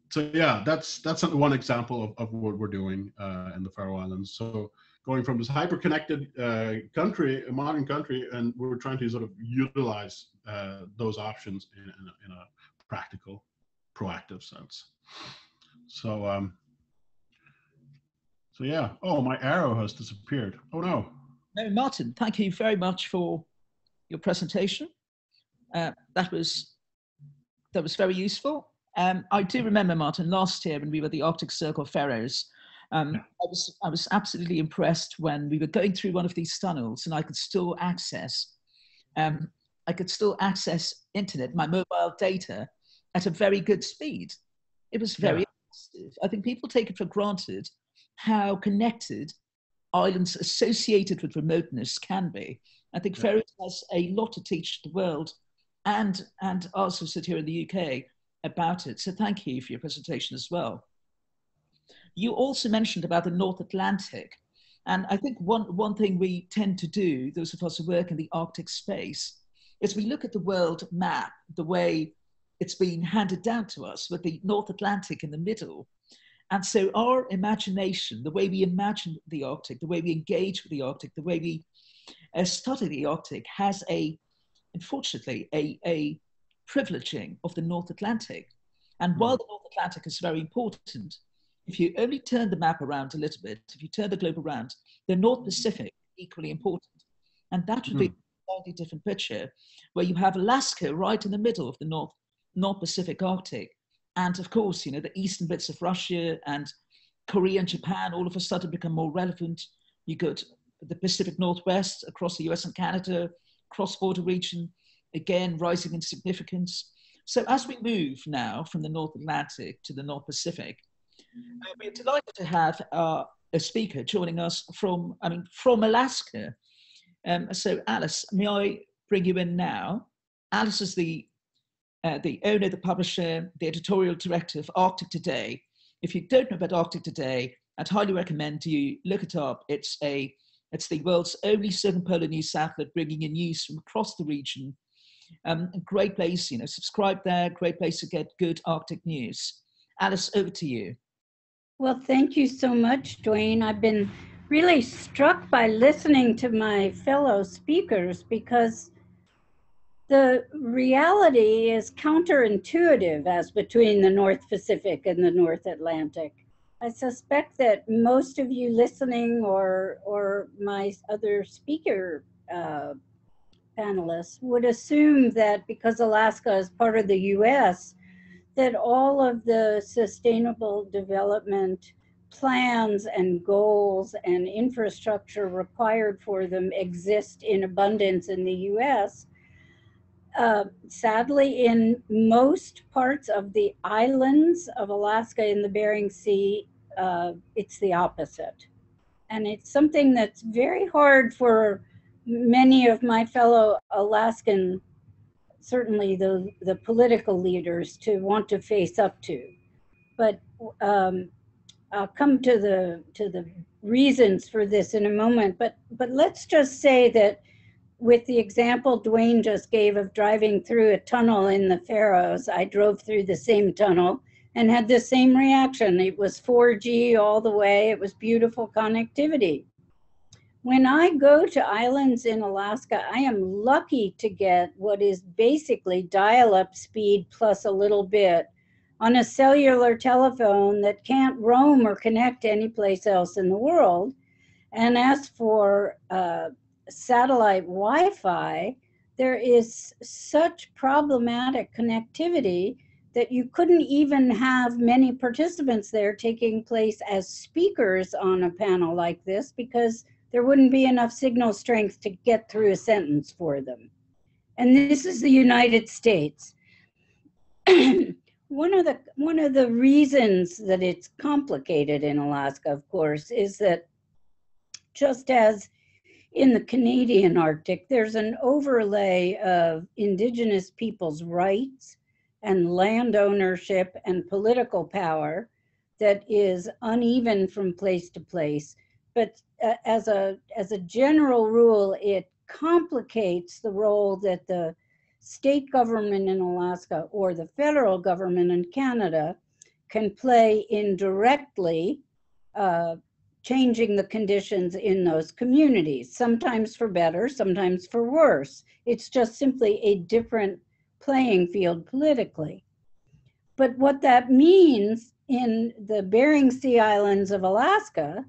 so yeah, that's that's one example of, of what we're doing uh, in the Faroe Islands. So going from this hyper-connected uh, country, a modern country, and we're trying to sort of utilize uh, those options in, in, a, in, a, practical, proactive sense. So um, so yeah. Oh, my arrow has disappeared. Oh no. No, Martin, thank you very much for your presentation. Uh, that was that was very useful. Um, I do remember, Martin, last year when we were the Arctic Circle Faroes, um, yeah. I was I was absolutely impressed when we were going through one of these tunnels and I could still access um, I could still access internet, my mobile data, at a very good speed. It was very yeah. I think people take it for granted how connected islands associated with remoteness can be. I think yeah. has a lot to teach the world and, and also sit here in the UK about it. So thank you for your presentation as well. You also mentioned about the North Atlantic. And I think one, one thing we tend to do, those of us who work in the Arctic space, is we look at the world map the way it's been handed down to us with the North Atlantic in the middle and so our imagination, the way we imagine the Arctic, the way we engage with the Arctic, the way we uh, study the Arctic has a, unfortunately, a, a privileging of the North Atlantic. And mm. while the North Atlantic is very important, if you only turn the map around a little bit, if you turn the globe around, the North Pacific is equally important. And that would mm. be hmm. a slightly different picture, where you have Alaska right in the middle of the North, North Pacific Arctic, and of course, you know, the eastern bits of Russia and Korea and Japan all of a sudden become more relevant. You got the Pacific Northwest across the US and Canada, cross border region, again, rising in significance. So as we move now from the North Atlantic to the North Pacific, uh, we're delighted to have uh, a speaker joining us from, I mean, from Alaska. Um, so Alice, may I bring you in now? Alice is the uh, the owner, the publisher, the editorial director of Arctic Today. If you don't know about Arctic Today, I'd highly recommend you look it up. It's a it's the world's only circumpolar news outlet bringing in news from across the region. Um, great place, you know, subscribe there. Great place to get good Arctic news. Alice, over to you. Well, thank you so much, Dwayne. I've been really struck by listening to my fellow speakers because the reality is counterintuitive as between the North Pacific and the North Atlantic. I suspect that most of you listening or, or my other speaker uh, panelists would assume that because Alaska is part of the US, that all of the sustainable development plans and goals and infrastructure required for them exist in abundance in the US. Uh, sadly, in most parts of the islands of Alaska in the Bering Sea, uh, it's the opposite. And it's something that's very hard for many of my fellow Alaskan, certainly the, the political leaders, to want to face up to. But um, I'll come to the to the reasons for this in a moment. But but let's just say that with the example Dwayne just gave of driving through a tunnel in the Faroes, I drove through the same tunnel and had the same reaction. It was 4G all the way. It was beautiful connectivity. When I go to islands in Alaska, I am lucky to get what is basically dial up speed plus a little bit on a cellular telephone that can't roam or connect to any place else in the world. And as for uh, satellite Wi Fi, there is such problematic connectivity that you couldn't even have many participants there taking place as speakers on a panel like this because there wouldn't be enough signal strength to get through a sentence for them. And this is the United States. one of the one of the reasons that it's complicated in Alaska, of course, is that just as in the Canadian Arctic, there's an overlay of indigenous people's rights and land ownership and political power that is uneven from place to place. But uh, as a as a general rule, it complicates the role that the state government in Alaska or the federal government in Canada can play indirectly, uh, changing the conditions in those communities, sometimes for better, sometimes for worse. It's just simply a different playing field politically. But what that means in the Bering Sea Islands of Alaska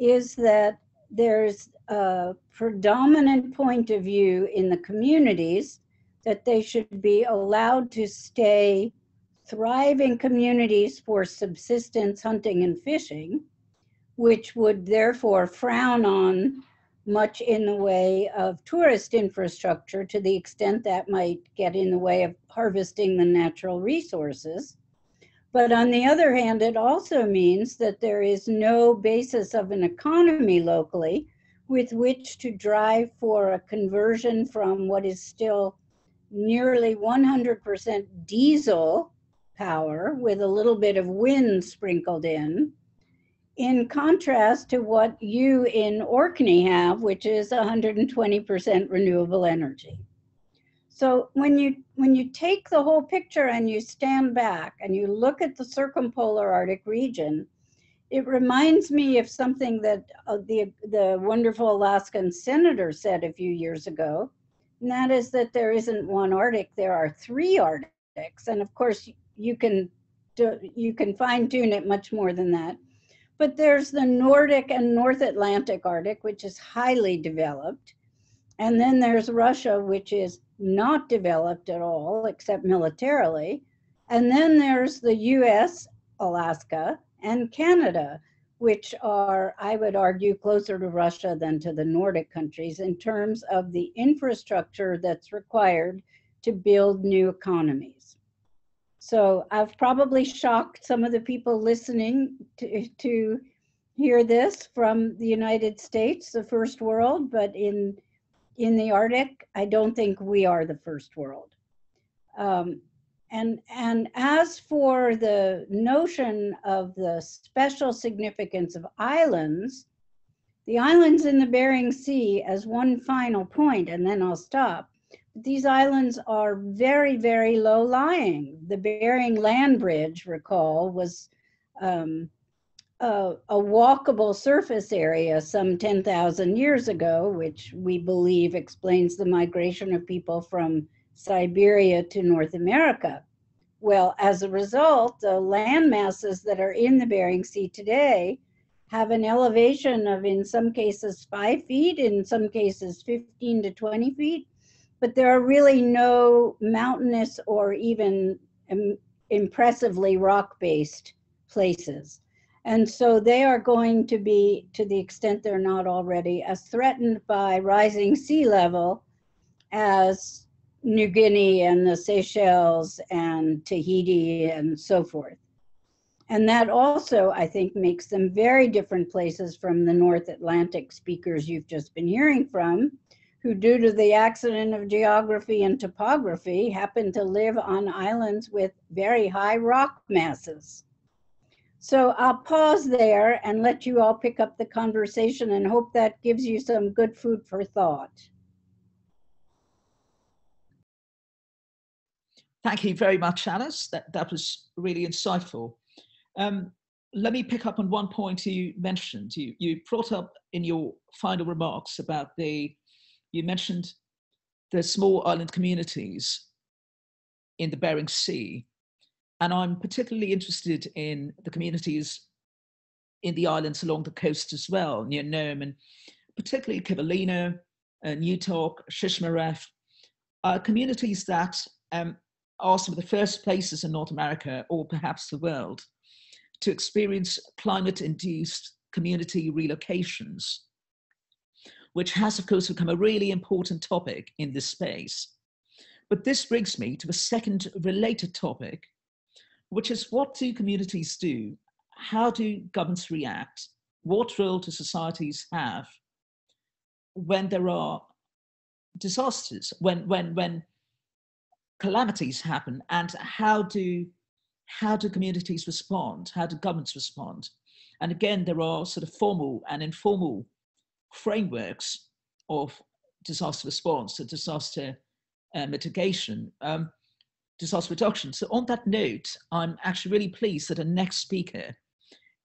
is that there's a predominant point of view in the communities that they should be allowed to stay thriving communities for subsistence hunting and fishing, which would therefore frown on much in the way of tourist infrastructure to the extent that might get in the way of harvesting the natural resources. But on the other hand, it also means that there is no basis of an economy locally with which to drive for a conversion from what is still nearly 100% diesel power with a little bit of wind sprinkled in, in contrast to what you in Orkney have, which is 120% renewable energy. So when you when you take the whole picture and you stand back and you look at the circumpolar Arctic region, it reminds me of something that uh, the the wonderful Alaskan senator said a few years ago and that is that there isn't one Arctic, there are three Arctics. And of course, you can do, you can fine tune it much more than that. But there's the Nordic and North Atlantic Arctic, which is highly developed. And then there's Russia, which is not developed at all, except militarily. And then there's the US, Alaska, and Canada, which are, I would argue, closer to Russia than to the Nordic countries in terms of the infrastructure that's required to build new economies. So I've probably shocked some of the people listening to, to hear this from the United States, the first world, but in in the Arctic, I don't think we are the first world. Um, and, and as for the notion of the special significance of islands, the islands in the Bering Sea, as one final point, and then I'll stop, these islands are very, very low lying. The Bering Land Bridge, recall, was um, a, a walkable surface area some 10,000 years ago, which we believe explains the migration of people from Siberia to North America. Well, as a result, the land masses that are in the Bering Sea today have an elevation of, in some cases, five feet, in some cases, 15 to 20 feet. But there are really no mountainous or even Im impressively rock based places. And so they are going to be, to the extent they're not already, as threatened by rising sea level as New Guinea and the Seychelles and Tahiti and so forth. And that also, I think, makes them very different places from the North Atlantic speakers you've just been hearing from, who, due to the accident of geography and topography, happen to live on islands with very high rock masses. So I'll pause there and let you all pick up the conversation and hope that gives you some good food for thought. Thank you very much, Alice. That, that was really insightful. Um, let me pick up on one point you mentioned. You, you brought up in your final remarks about the, you mentioned the small island communities in the Bering Sea. And I'm particularly interested in the communities in the islands along the coast as well, near Nome, and particularly Kivalina, uh, Newtok, Shishmaref, uh, communities that um, are some of the first places in North America, or perhaps the world, to experience climate induced community relocations, which has, of course, become a really important topic in this space. But this brings me to a second related topic, which is what do communities do? How do governments react? What role do societies have when there are disasters, when, when, when calamities happen and how do how do communities respond how do governments respond and again there are sort of formal and informal frameworks of disaster response and disaster uh, mitigation um, disaster reduction so on that note i'm actually really pleased that the next speaker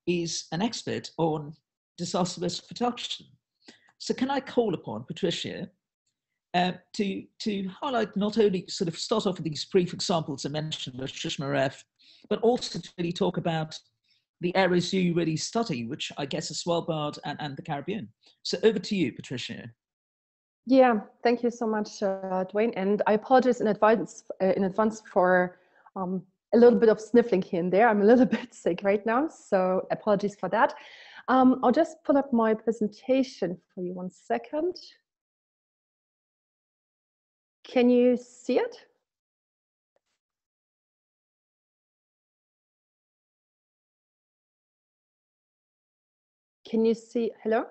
is an expert on disaster risk reduction so can i call upon patricia uh, to, to highlight not only sort of start off with these brief examples I mentioned with Shishmaref, but also to really talk about the areas you really study, which I guess is Svalbard and, and the Caribbean. So over to you, Patricia. Yeah, thank you so much, uh, Dwayne. And I apologize in advance uh, in advance for um, a little bit of sniffling here and there. I'm a little bit sick right now, so apologies for that. Um, I'll just pull up my presentation for you one second. Can you see it? Can you see, hello?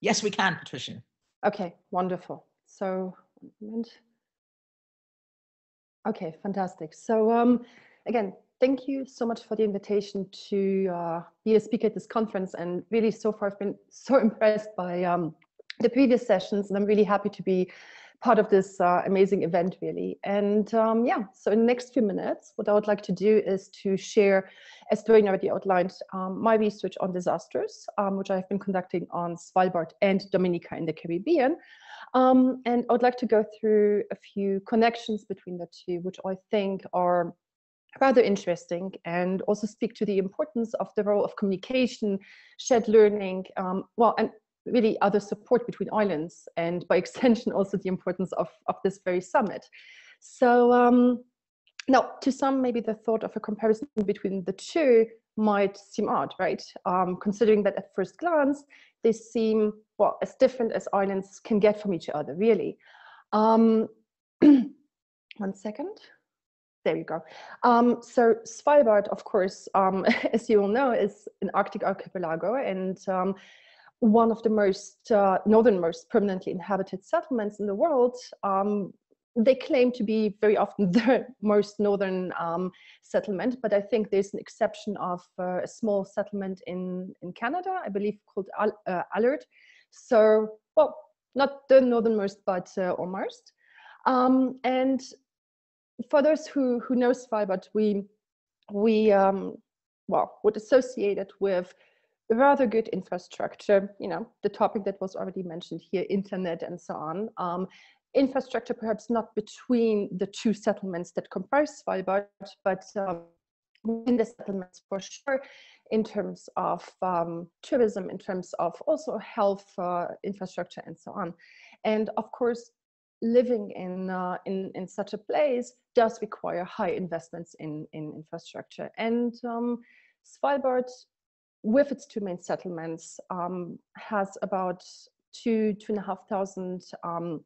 Yes, we can, Patricia. Okay, wonderful. So, okay, fantastic. So um, again, thank you so much for the invitation to uh, be a speaker at this conference. And really, so far, I've been so impressed by um, the previous sessions, and I'm really happy to be part of this uh, amazing event really. And um, yeah, so in the next few minutes, what I would like to do is to share, as Dwayne already outlined, um, my research on disasters, um, which I've been conducting on Svalbard and Dominica in the Caribbean. Um, and I would like to go through a few connections between the two, which I think are rather interesting and also speak to the importance of the role of communication, shared learning, um, well, and really other support between islands and by extension also the importance of, of this very summit. So um, now to some maybe the thought of a comparison between the two might seem odd, right? Um, considering that at first glance, they seem, well, as different as islands can get from each other, really. Um, one second. There you go. Um, so Svalbard, of course, um, as you all know, is an Arctic archipelago, and um, one of the most uh, northernmost permanently inhabited settlements in the world. Um, they claim to be very often the most northern um, settlement, but I think there's an exception of uh, a small settlement in, in Canada, I believe called Al uh, Alert. So, well, not the northernmost, but uh, almost. Um, and for those who, who know Svalbard, we, we um, well, would associate it with rather good infrastructure, you know, the topic that was already mentioned here, internet and so on. Um, infrastructure perhaps not between the two settlements that comprise Svalbard, but um, in the settlements for sure, in terms of um, tourism, in terms of also health uh, infrastructure and so on. And of course, living in, uh, in, in such a place does require high investments in, in infrastructure. And um, Svalbard, with its two main settlements, um, has about two, two and a half thousand um,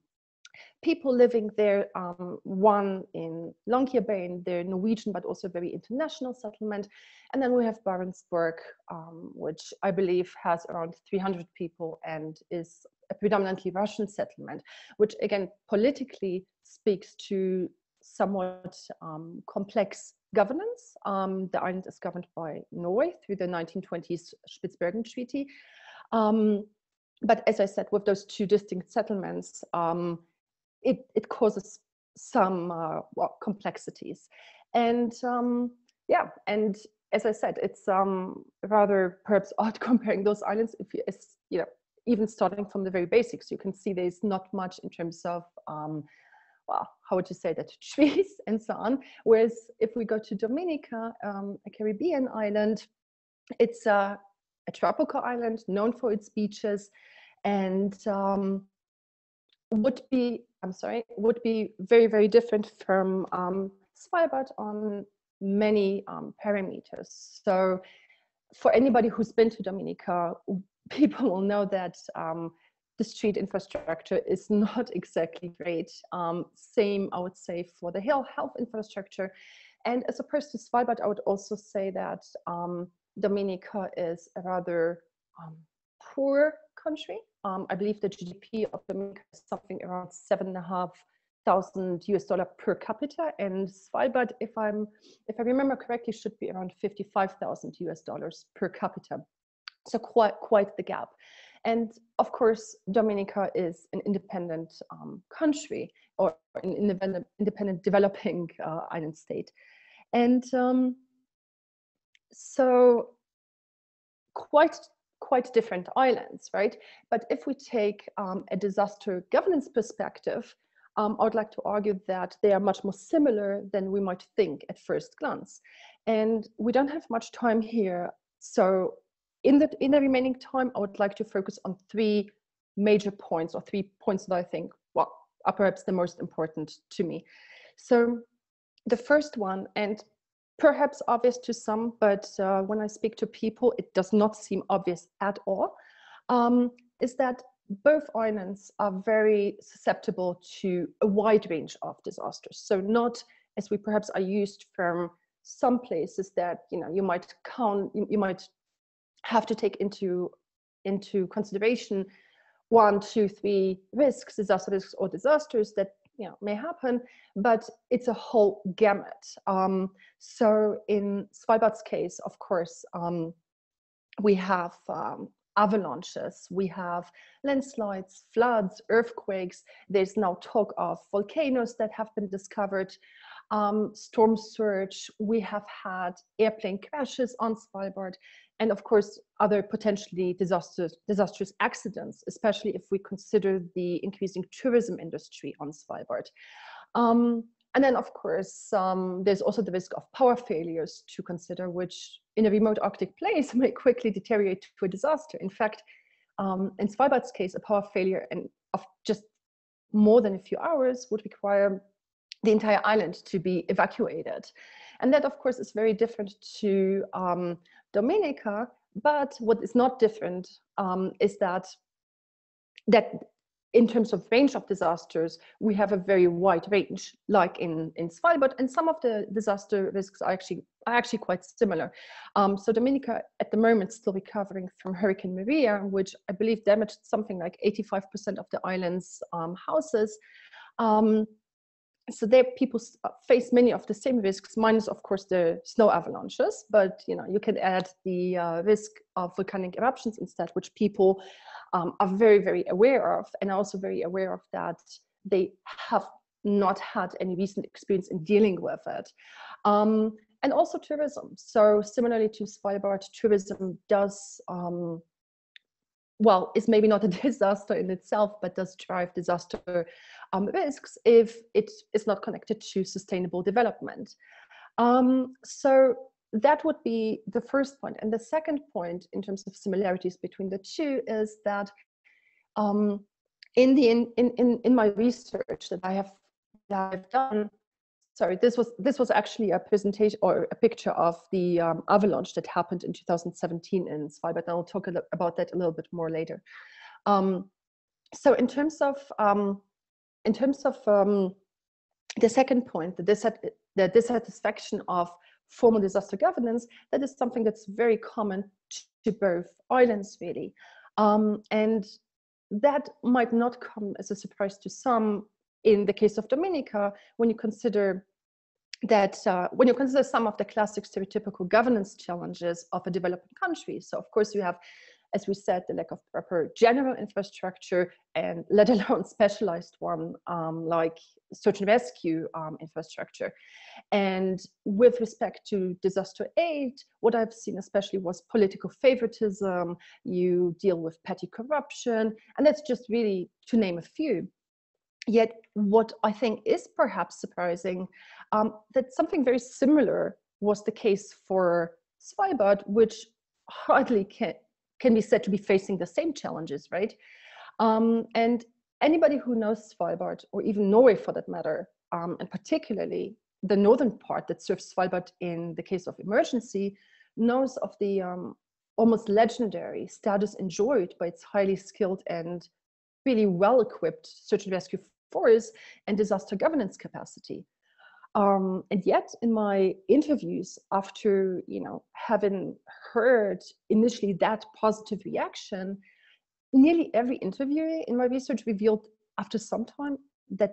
people living there, um, one in Longyearbyen, they're Norwegian, but also very international settlement. And then we have Barentsburg, um, which I believe has around 300 people and is a predominantly Russian settlement, which again, politically speaks to somewhat um, complex governance. Um, the island is governed by Norway through the 1920s Spitsbergen Treaty. Um, but as I said, with those two distinct settlements, um, it, it causes some uh, well, complexities. And um, yeah, and as I said, it's rather perhaps odd comparing those islands if you, you know, even starting from the very basics, you can see there's not much in terms of, um, well, how would you say that, trees and so on. Whereas if we go to Dominica, um, a Caribbean island, it's a, a, tropical island known for its beaches and um, would be I'm sorry, would be very, very different from um, Svalbard on many um, parameters. So for anybody who's been to Dominica, people will know that um, the street infrastructure is not exactly great. Um, same, I would say, for the health infrastructure. And as opposed to Svalbard, I would also say that um, Dominica is a rather um, poor country. Um, I believe the GDP of Dominica is something around seven and a half thousand US dollar per capita, and Svalbard, if I'm if I remember correctly, should be around fifty five thousand US dollars per capita. So quite quite the gap. And of course, Dominica is an independent um, country or an independent, independent developing uh, island state. And um, so quite quite different islands, right? But if we take um, a disaster governance perspective, um, I would like to argue that they are much more similar than we might think at first glance. And we don't have much time here. So in the, in the remaining time, I would like to focus on three major points or three points that I think well, are perhaps the most important to me. So the first one, and perhaps obvious to some, but uh, when I speak to people, it does not seem obvious at all, um, is that both islands are very susceptible to a wide range of disasters. So not as we perhaps are used from some places that you know you might count, you, you might have to take into into consideration one, two, three risks, disaster risks or disasters that you know may happen but it's a whole gamut. Um, so in svalbard's case of course um, we have um, avalanches we have landslides floods earthquakes. There's now talk of volcanoes that have been discovered um, storm surge. We have had airplane crashes on svalbard and of course other potentially disastrous disastrous accidents especially if we consider the increasing tourism industry on svalbard. Um, and then of course um, there's also the risk of power failures to consider which in a remote arctic place may quickly deteriorate to a disaster. In fact um, in svalbard's case a power failure and of just more than a few hours would require the entire island to be evacuated. And that of course is very different to um, Dominica. But what is not different um, is that that in terms of range of disasters, we have a very wide range, like in, in Svalbard, and some of the disaster risks are actually are actually quite similar. Um, so Dominica at the moment still recovering from Hurricane Maria, which I believe damaged something like 85% of the island's um, houses. Um, so there people uh, face many of the same risks minus of course the snow avalanches but you know you can add the uh, risk of volcanic eruptions instead which people um, are very very aware of and also very aware of that they have not had any recent experience in dealing with it um, and also tourism. So similarly to Svalbard, tourism does, um, well, is maybe not a disaster in itself, but does drive disaster um, risks if it is not connected to sustainable development. Um, so that would be the first point. And the second point in terms of similarities between the two is that um, in the in, in, in my research that I have that I've done, sorry, this was this was actually a presentation or a picture of the um, avalanche that happened in 2017 in Svalbard. And I'll talk about that a little bit more later. Um, so in terms of um, in terms of um, the second point, the, dissat the dissatisfaction of formal disaster governance, that is something that's very common to both islands, really. Um, and that might not come as a surprise to some in the case of Dominica when you consider that uh, when you consider some of the classic stereotypical governance challenges of a developing country. So of course you have as we said, the lack of proper general infrastructure and let alone specialized one um, like search and rescue um, infrastructure. And with respect to disaster aid, what I've seen especially was political favoritism, you deal with petty corruption, and that's just really to name a few. Yet what I think is perhaps surprising, um, that something very similar was the case for Svalbard, which hardly can, can be said to be facing the same challenges, right? Um, and anybody who knows Svalbard, or even Norway for that matter, um, and particularly the northern part that serves Svalbard in the case of emergency, knows of the um, almost legendary status enjoyed by its highly skilled and really well-equipped search and rescue force and disaster governance capacity. Um, and yet in my interviews after you know having heard initially that positive reaction nearly every interview in my research revealed after some time that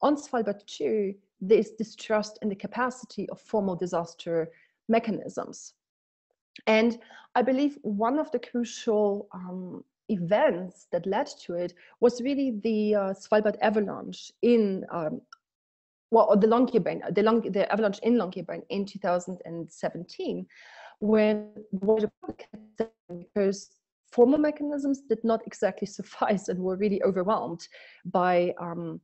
on Svalbard too there is distrust in the capacity of formal disaster mechanisms. And I believe one of the crucial um, events that led to it was really the uh, Svalbard avalanche in um, well, the Longyearbyen, the, long, the avalanche in Longyearbyen in 2017, when because formal mechanisms did not exactly suffice and were really overwhelmed by um,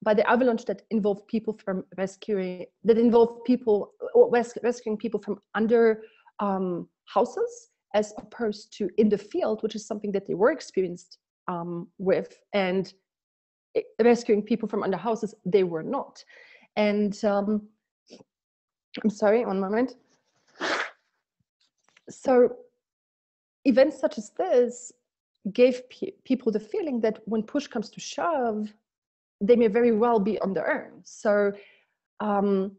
by the avalanche that involved people from rescuing that involved people res rescuing people from under um, houses as opposed to in the field, which is something that they were experienced um, with. And rescuing people from under houses, they were not. And um, I'm sorry, one moment. So events such as this gave pe people the feeling that when push comes to shove, they may very well be on their own. So um,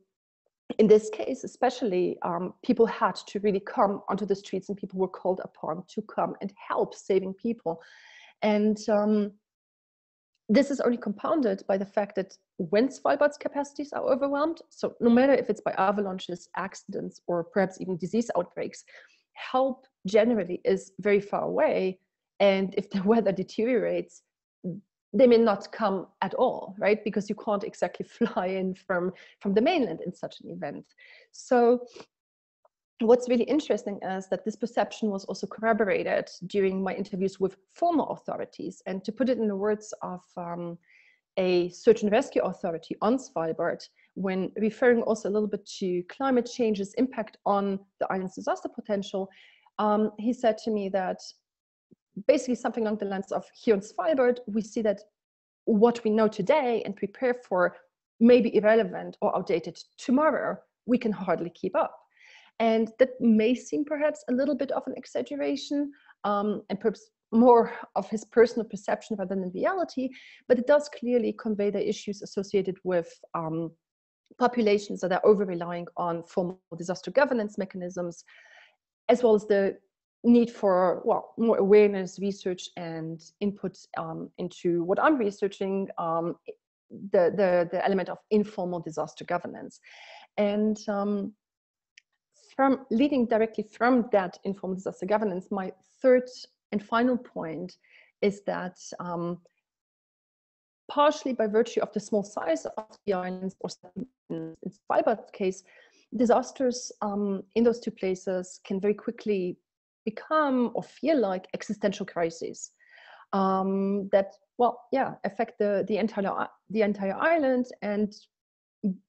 in this case, especially, um, people had to really come onto the streets and people were called upon to come and help saving people. And um, this is only compounded by the fact that when Svalbard's capacities are overwhelmed, so no matter if it's by avalanches, accidents, or perhaps even disease outbreaks, help generally is very far away. And if the weather deteriorates, they may not come at all, right? Because you can't exactly fly in from, from the mainland in such an event. So what's really interesting is that this perception was also corroborated during my interviews with former authorities. And to put it in the words of um, a search and rescue authority on Svalbard, when referring also a little bit to climate change's impact on the island's disaster potential, um, he said to me that basically something along the lines of here on Svalbard, we see that what we know today and prepare for may be irrelevant or outdated tomorrow. We can hardly keep up. And that may seem perhaps a little bit of an exaggeration um, and perhaps more of his personal perception rather than reality, but it does clearly convey the issues associated with um, populations that are over relying on formal disaster governance mechanisms, as well as the need for well more awareness, research, and input um, into what I'm researching, um, the, the the element of informal disaster governance, and um, from leading directly from that informal disaster governance, my third and final point is that um, partially by virtue of the small size of the islands, or in, Svalbard's case, disasters um, in those two places can very quickly become or feel like existential crises um, that, well, yeah, affect the, the, entire, the entire island and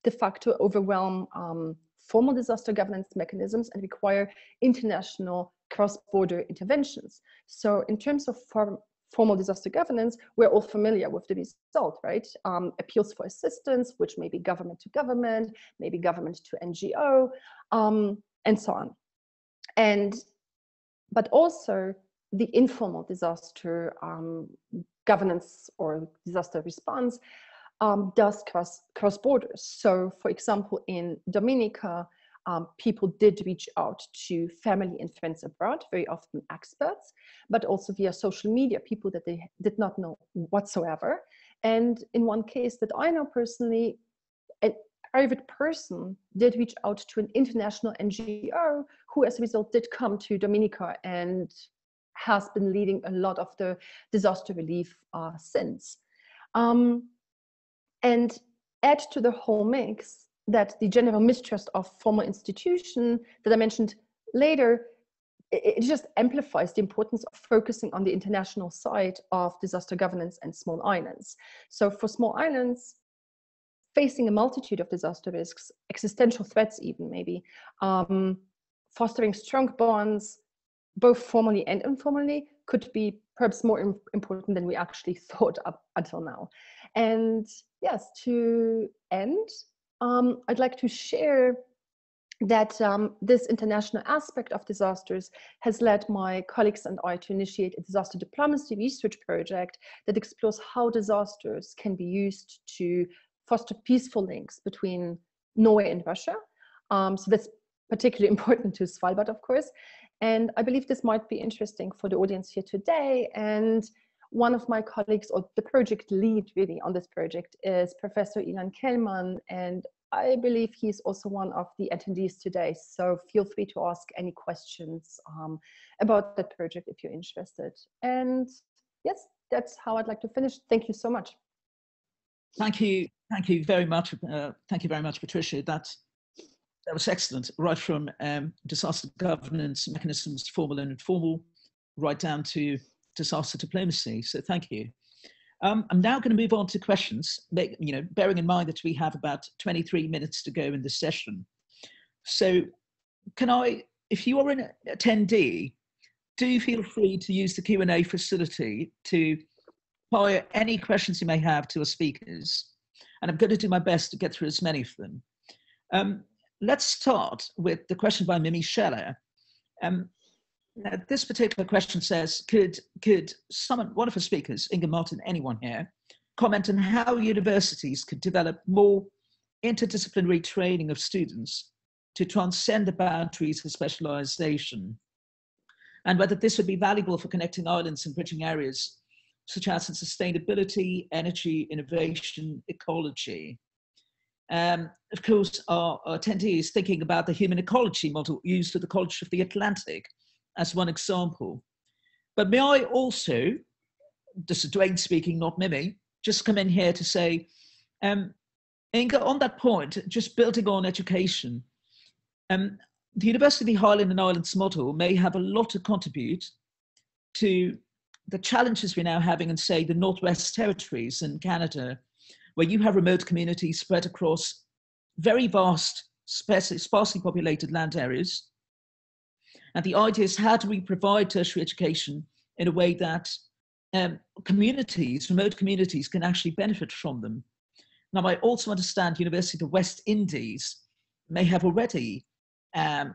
de facto overwhelm um, formal disaster governance mechanisms and require international cross-border interventions. So in terms of form, formal disaster governance, we're all familiar with the result, right? Um, appeals for assistance, which may be government to government, maybe government to NGO, um, and so on. And, but also the informal disaster um, governance or disaster response um, does cross, cross borders. So for example, in Dominica, um, people did reach out to family and friends abroad, very often experts, but also via social media, people that they did not know whatsoever. And in one case that I know personally, a private person did reach out to an international NGO who as a result did come to Dominica and has been leading a lot of the disaster relief uh, since. Um, and add to the whole mix that the general mistrust of formal institution that I mentioned later, it, just amplifies the importance of focusing on the international side of disaster governance and small islands. So for small islands, facing a multitude of disaster risks, existential threats even maybe, um, fostering strong bonds, both formally and informally, could be perhaps more important than we actually thought up until now. And yes, to end, um, I'd like to share that um, this international aspect of disasters has led my colleagues and I to initiate a disaster diplomacy research project that explores how disasters can be used to foster peaceful links between Norway and Russia. Um, so that's particularly important to Svalbard, of course. And I believe this might be interesting for the audience here today. And one of my colleagues or the project lead really on this project is Professor Ilan Kelman and I believe he's also one of the attendees today. So feel free to ask any questions um, about that project if you're interested. And yes, that's how I'd like to finish. Thank you so much. Thank you. Thank you very much. Uh, thank you very much, Patricia. That, that was excellent, right from um, disaster governance mechanisms, formal and informal, right down to disaster diplomacy. So thank you. Um, I'm now going to move on to questions, you know, bearing in mind that we have about 23 minutes to go in the session. So can I, if you are an attendee, do feel free to use the Q&A facility to fire any questions you may have to our speakers. And I'm going to do my best to get through as many of them. Um, let's start with the question by Mimi Sheller. Um, now, this particular question says, could, could someone, one of the speakers, Inga Martin, anyone here, comment on how universities could develop more interdisciplinary training of students to transcend the boundaries of specialization, and whether this would be valuable for connecting islands and bridging areas such as in sustainability, energy, innovation, ecology. Um, of course, our, our attendee is thinking about the human ecology model used for the College of the Atlantic, as one example. But may I also, this is Dwayne speaking, not Mimi, just come in here to say, um, Inga, on that point, just building on education, um, the University of the Highland and Islands model may have a lot to contribute to the challenges we're now having in, say, the Northwest Territories in Canada, where you have remote communities spread across very vast, sparsely populated land areas, and the idea is how do we provide tertiary education in a way that um, communities, remote communities, can actually benefit from them. Now, I also understand University of the West Indies may have already um,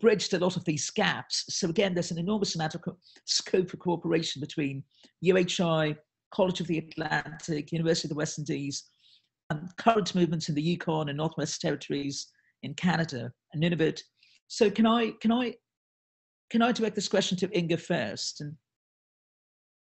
bridged a lot of these gaps. So again, there's an enormous amount of scope for cooperation between UHI, College of the Atlantic, University of the West Indies, and current movements in the Yukon and Northwest Territories in Canada and Nunavut. So can I can I can I direct this question to Inga first? And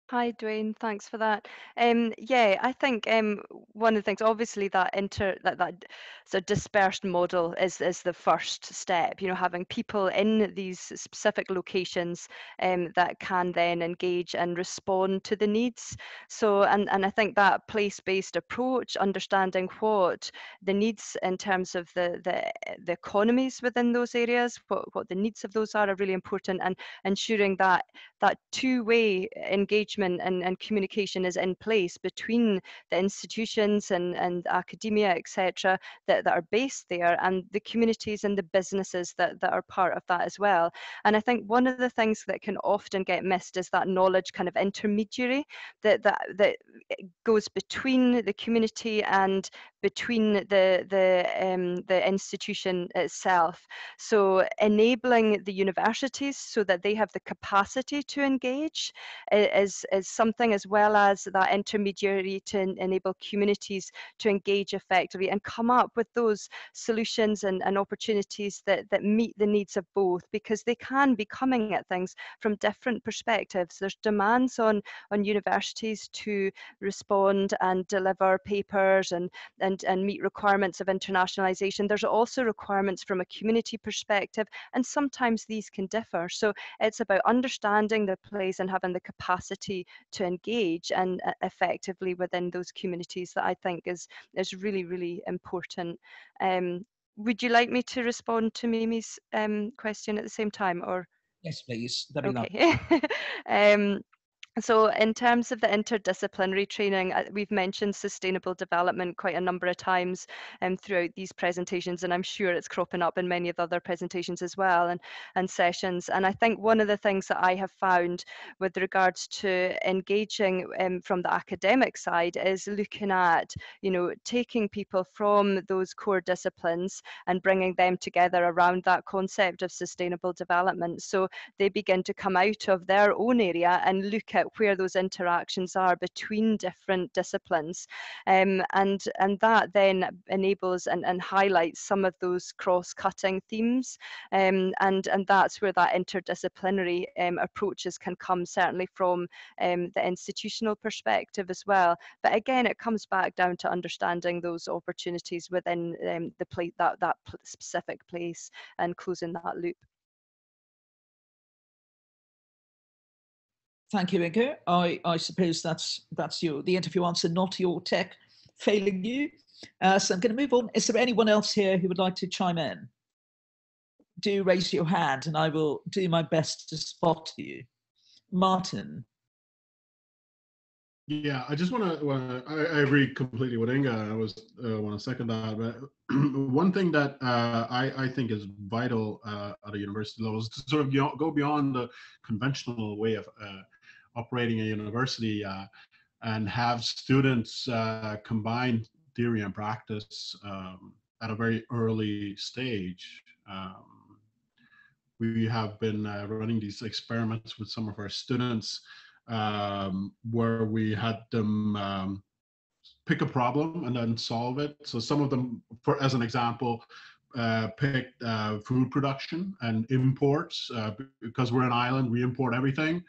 Hi, Dwayne. Thanks for that. Um, yeah, I think um, one of the things, obviously, that inter that that so dispersed model is is the first step. You know, having people in these specific locations um, that can then engage and respond to the needs. So, and and I think that place-based approach, understanding what the needs in terms of the the the economies within those areas, what what the needs of those are, are really important, and ensuring that that two-way engagement engagement and, and communication is in place between the institutions and, and academia, etc., that, that are based there and the communities and the businesses that, that are part of that as well. And I think one of the things that can often get missed is that knowledge kind of intermediary that, that, that goes between the community and between the, the, um, the institution itself. So enabling the universities so that they have the capacity to engage is, is something as well as that intermediary to enable communities to engage effectively and come up with those solutions and, and opportunities that, that meet the needs of both because they can be coming at things from different perspectives. There's demands on, on universities to respond and deliver papers and, and, and meet requirements of internationalization. There's also requirements from a community perspective and sometimes these can differ. So it's about understanding the place and having the capacity to engage and uh, effectively within those communities that I think is is really really important. Um, would you like me to respond to Mimi's um, question at the same time, or? Yes, please. That'd okay. um, so in terms of the interdisciplinary training, uh, we've mentioned sustainable development quite a number of times um, throughout these presentations, and I'm sure it's cropping up in many of the other presentations as well and, and sessions. And I think one of the things that I have found with regards to engaging um, from the academic side is looking at, you know, taking people from those core disciplines and bringing them together around that concept of sustainable development. So they begin to come out of their own area and look at at where those interactions are between different disciplines. Um, and, and that then enables and, and highlights some of those cross-cutting themes. Um, and, and that's where that interdisciplinary um, approaches can come certainly from um, the institutional perspective as well. But again, it comes back down to understanding those opportunities within um, the that, that specific place and closing that loop. Thank you, Inge. I, I suppose that's that's your the interview answer, not your tech failing you. Uh, so I'm going to move on. Is there anyone else here who would like to chime in? Do raise your hand, and I will do my best to spot you. Martin. Yeah, I just want to. I, I, agree completely with Inga. I was uh, want to second that. But one thing that uh, I, I think is vital uh, at a university level is to sort of you know, go beyond the conventional way of uh, operating a university uh, and have students uh, combine theory and practice um, at a very early stage. Um, we have been uh, running these experiments with some of our students um, where we had them um, pick a problem and then solve it. So some of them, for as an example, uh, picked uh, food production and imports uh, because we're an island. We import everything,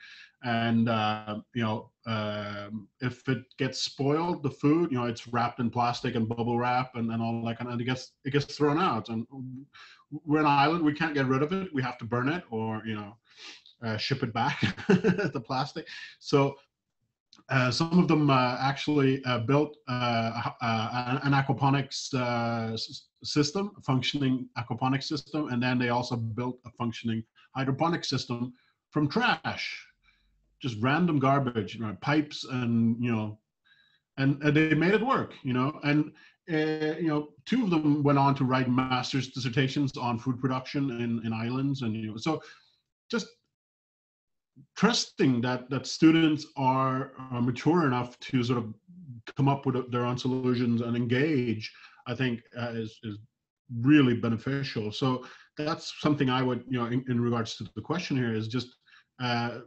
and uh, you know um, if it gets spoiled the food you know it's wrapped in plastic and bubble wrap and, and all that kind of and it gets it gets thrown out. And we're an island we can't get rid of it. We have to burn it or you know uh, ship it back the plastic. So uh, some of them uh, actually uh, built uh, an aquaponics system, functioning aquaponics system, and then they also built a functioning hydroponic system from trash just random garbage, you know, pipes and you know, and, and they made it work, you know, and uh, you know, two of them went on to write master's dissertations on food production in, in islands, and you know, so just trusting that that students are, are mature enough to sort of come up with their own solutions and engage, I think uh, is is really beneficial. So that's something I would, you know, in, in regards to the question here is just uh,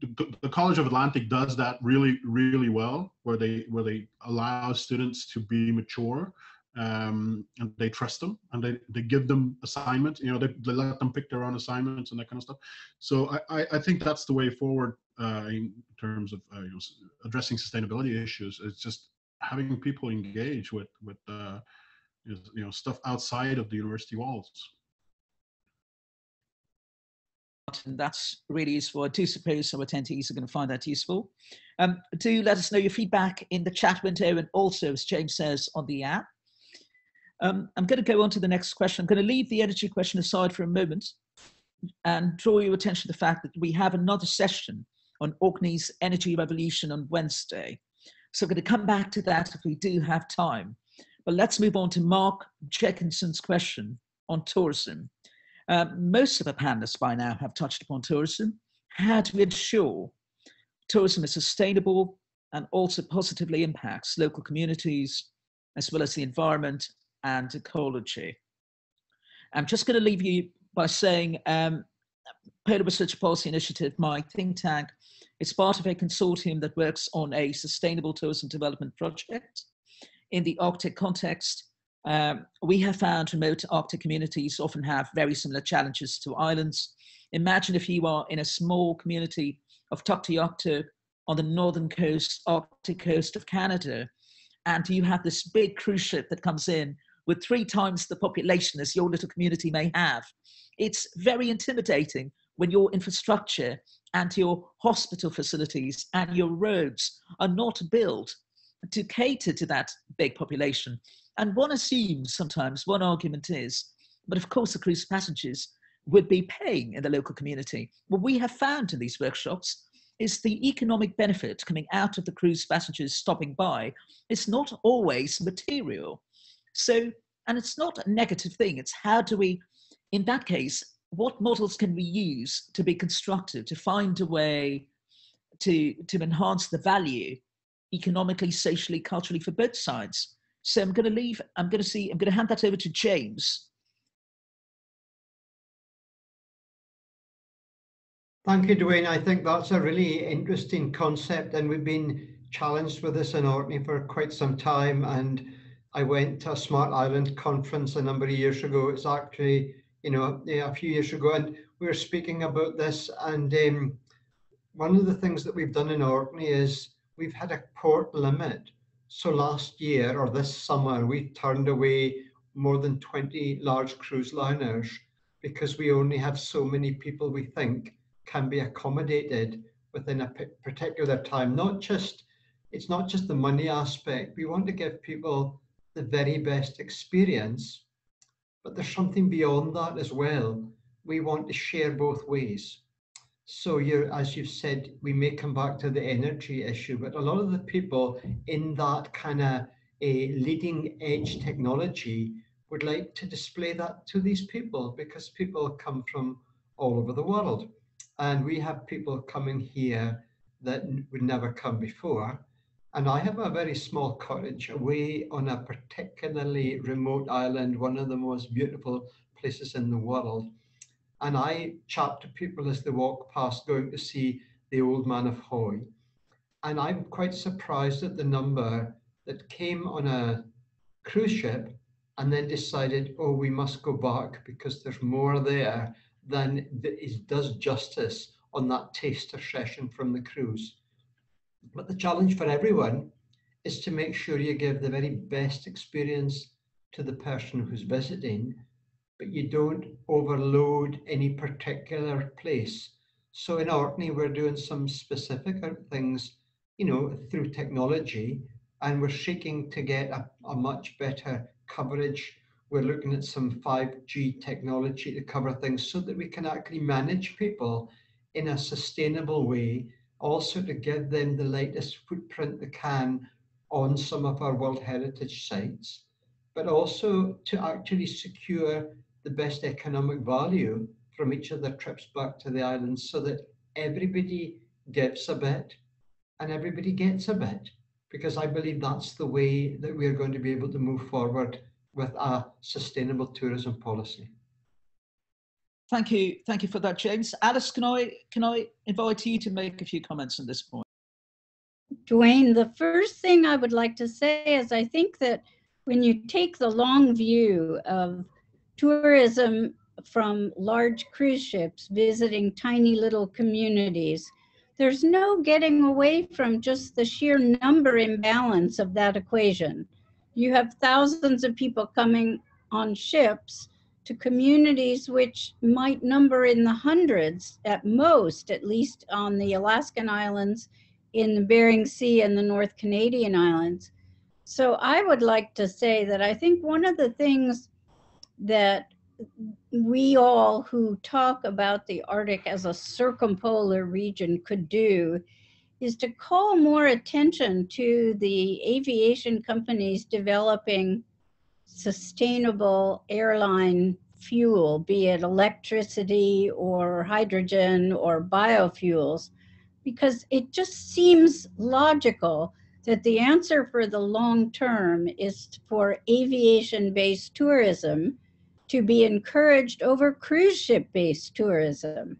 the, College of Atlantic does that really, really well, where they where they allow students to be mature, um, and they trust them, and they, they give them assignments. You know, they, they let them pick their own assignments and that kind of stuff. So I, I think that's the way forward uh, in terms of uh, you know, addressing sustainability issues. It's just having people engage with with uh, you know stuff outside of the university walls. And that's really useful. I do suppose some attendees are going to find that useful. Um, do let us know your feedback in the chat window and also, as James says, on the app. Um, I'm going to go on to the next question. I'm going to leave the energy question aside for a moment and draw your attention to the fact that we have another session on Orkney's energy revolution on Wednesday. So I'm going to come back to that if we do have time. But let's move on to Mark Jenkinson's question on tourism. Uh, most of the panelists by now have touched upon tourism, how to ensure tourism is sustainable and also positively impacts local communities as well as the environment and ecology. I'm just going to leave you by saying um, Polar Research Policy Initiative, my think tank, is part of a consortium that works on a sustainable tourism development project in the Arctic context um, we have found remote Arctic communities often have very similar challenges to islands. Imagine if you are in a small community of Tuktoyaktuk on the northern coast, Arctic coast of Canada, and you have this big cruise ship that comes in with three times the population as your little community may have. It's very intimidating when your infrastructure and your hospital facilities and your roads are not built to cater to that big population. And one assumes sometimes, one argument is, but of course the cruise passengers would be paying in the local community. What we have found in these workshops is the economic benefit coming out of the cruise passengers stopping by is not always material. So, and it's not a negative thing, it's how do we, in that case, what models can we use to be constructive, to find a way to, to enhance the value economically, socially, culturally for both sides? So I'm going to leave, I'm going to see, I'm going to hand that over to James. Thank you, Dwayne. I think that's a really interesting concept, and we've been challenged with this in Orkney for quite some time. And I went to a Smart Island conference a number of years ago. It's actually, you know, a few years ago, and we were speaking about this. And um, one of the things that we've done in Orkney is we've had a port limit so last year or this summer, we turned away more than 20 large cruise liners because we only have so many people we think can be accommodated within a particular time. Not just, it's not just the money aspect. We want to give people the very best experience, but there's something beyond that as well. We want to share both ways. So you're, as you've said, we may come back to the energy issue, but a lot of the people in that kind of a leading edge technology would like to display that to these people because people come from all over the world. And we have people coming here that would never come before. And I have a very small cottage away on a particularly remote island, one of the most beautiful places in the world. And I chat to people as they walk past going to see the old man of Hoy. And I'm quite surprised at the number that came on a cruise ship and then decided, oh, we must go back because there's more there than is, does justice on that taster session from the cruise. But the challenge for everyone is to make sure you give the very best experience to the person who's visiting but you don't overload any particular place. So in Orkney, we're doing some specific things, you know, through technology, and we're seeking to get a, a much better coverage. We're looking at some 5G technology to cover things so that we can actually manage people in a sustainable way, also to give them the latest footprint they can on some of our World Heritage sites, but also to actually secure the best economic value from each of their trips back to the islands so that everybody gives a bit and everybody gets a bit because I believe that's the way that we're going to be able to move forward with a sustainable tourism policy. Thank you, thank you for that, James. Alice, can I can I invite you to make a few comments on this point? Dwayne, the first thing I would like to say is I think that when you take the long view of tourism from large cruise ships visiting tiny little communities, there's no getting away from just the sheer number imbalance of that equation. You have thousands of people coming on ships to communities which might number in the hundreds at most, at least on the Alaskan islands, in the Bering Sea and the North Canadian islands. So I would like to say that I think one of the things that we all who talk about the Arctic as a circumpolar region could do is to call more attention to the aviation companies developing sustainable airline fuel, be it electricity or hydrogen or biofuels, because it just seems logical that the answer for the long term is for aviation based tourism to be encouraged over cruise ship based tourism.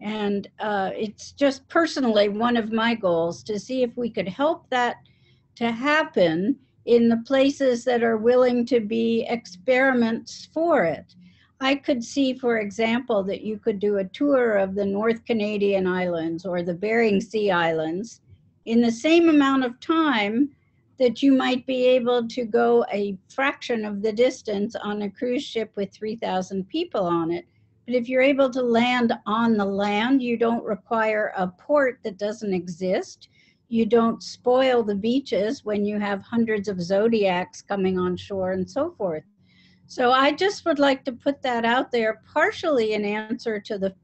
And uh, it's just personally one of my goals to see if we could help that to happen in the places that are willing to be experiments for it. I could see, for example, that you could do a tour of the North Canadian islands or the Bering Sea islands in the same amount of time that you might be able to go a fraction of the distance on a cruise ship with 3,000 people on it. But if you're able to land on the land, you don't require a port that doesn't exist. You don't spoil the beaches when you have hundreds of zodiacs coming on shore and so forth. So I just would like to put that out there, partially in answer to the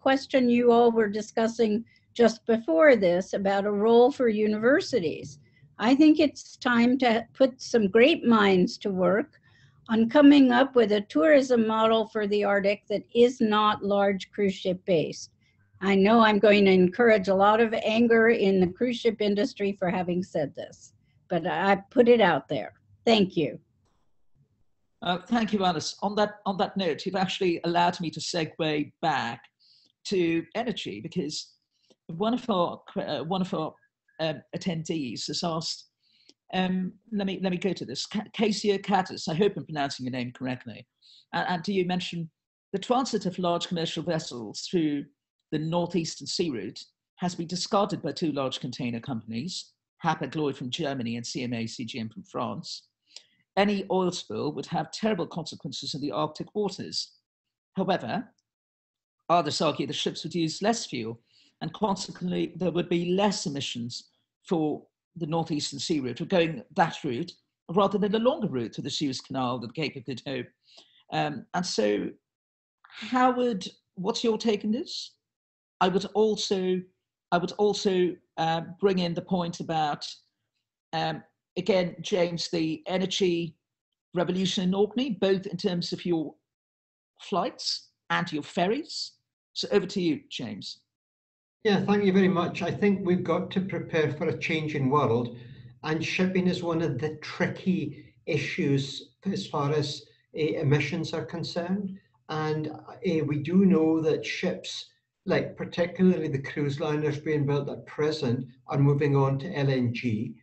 question you all were discussing just before this about a role for universities. I think it's time to put some great minds to work on coming up with a tourism model for the Arctic that is not large cruise ship based. I know I'm going to encourage a lot of anger in the cruise ship industry for having said this, but I put it out there. Thank you. Uh, thank you, Alice. On that, on that note, you've actually allowed me to segue back to energy because one of our, uh, one of our um, attendees has asked, um, let, me, let me go to this, Casey Catus, I hope I'm pronouncing your name correctly. And, and do you mention the transit of large commercial vessels through the northeastern sea route has been discarded by two large container companies, Hapag-Lloyd from Germany and CMA CGM from France. Any oil spill would have terrible consequences in the Arctic waters. However, others argue the ships would use less fuel and consequently there would be less emissions for the northeastern sea route or going that route rather than the longer route through the Suez Canal, the Cape of Good Hope. Um, and so, how would what's your take on this? I would also I would also uh, bring in the point about um, again, James, the energy revolution in Orkney, both in terms of your flights and your ferries. So over to you, James. Yeah, thank you very much. I think we've got to prepare for a changing world, and shipping is one of the tricky issues as far as uh, emissions are concerned. And uh, we do know that ships, like particularly the cruise liners being built at present, are moving on to LNG.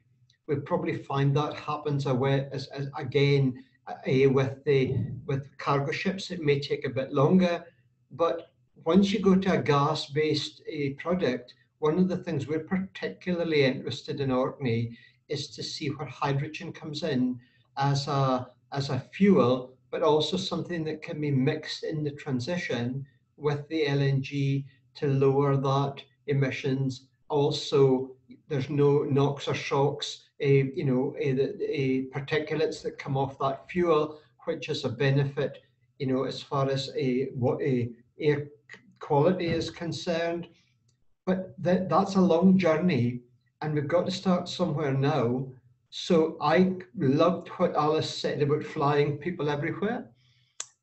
We'll probably find that happens away, as, as again uh, with the with cargo ships. It may take a bit longer, but once you go to a gas-based uh, product, one of the things we're particularly interested in Orkney is to see where hydrogen comes in as a as a fuel, but also something that can be mixed in the transition with the LNG to lower that emissions. Also, there's no NOx or SOx, uh, you know, uh, the uh, particulates that come off that fuel, which is a benefit, you know, as far as a what a air quality is concerned. But that, that's a long journey, and we've got to start somewhere now. So I loved what Alice said about flying people everywhere.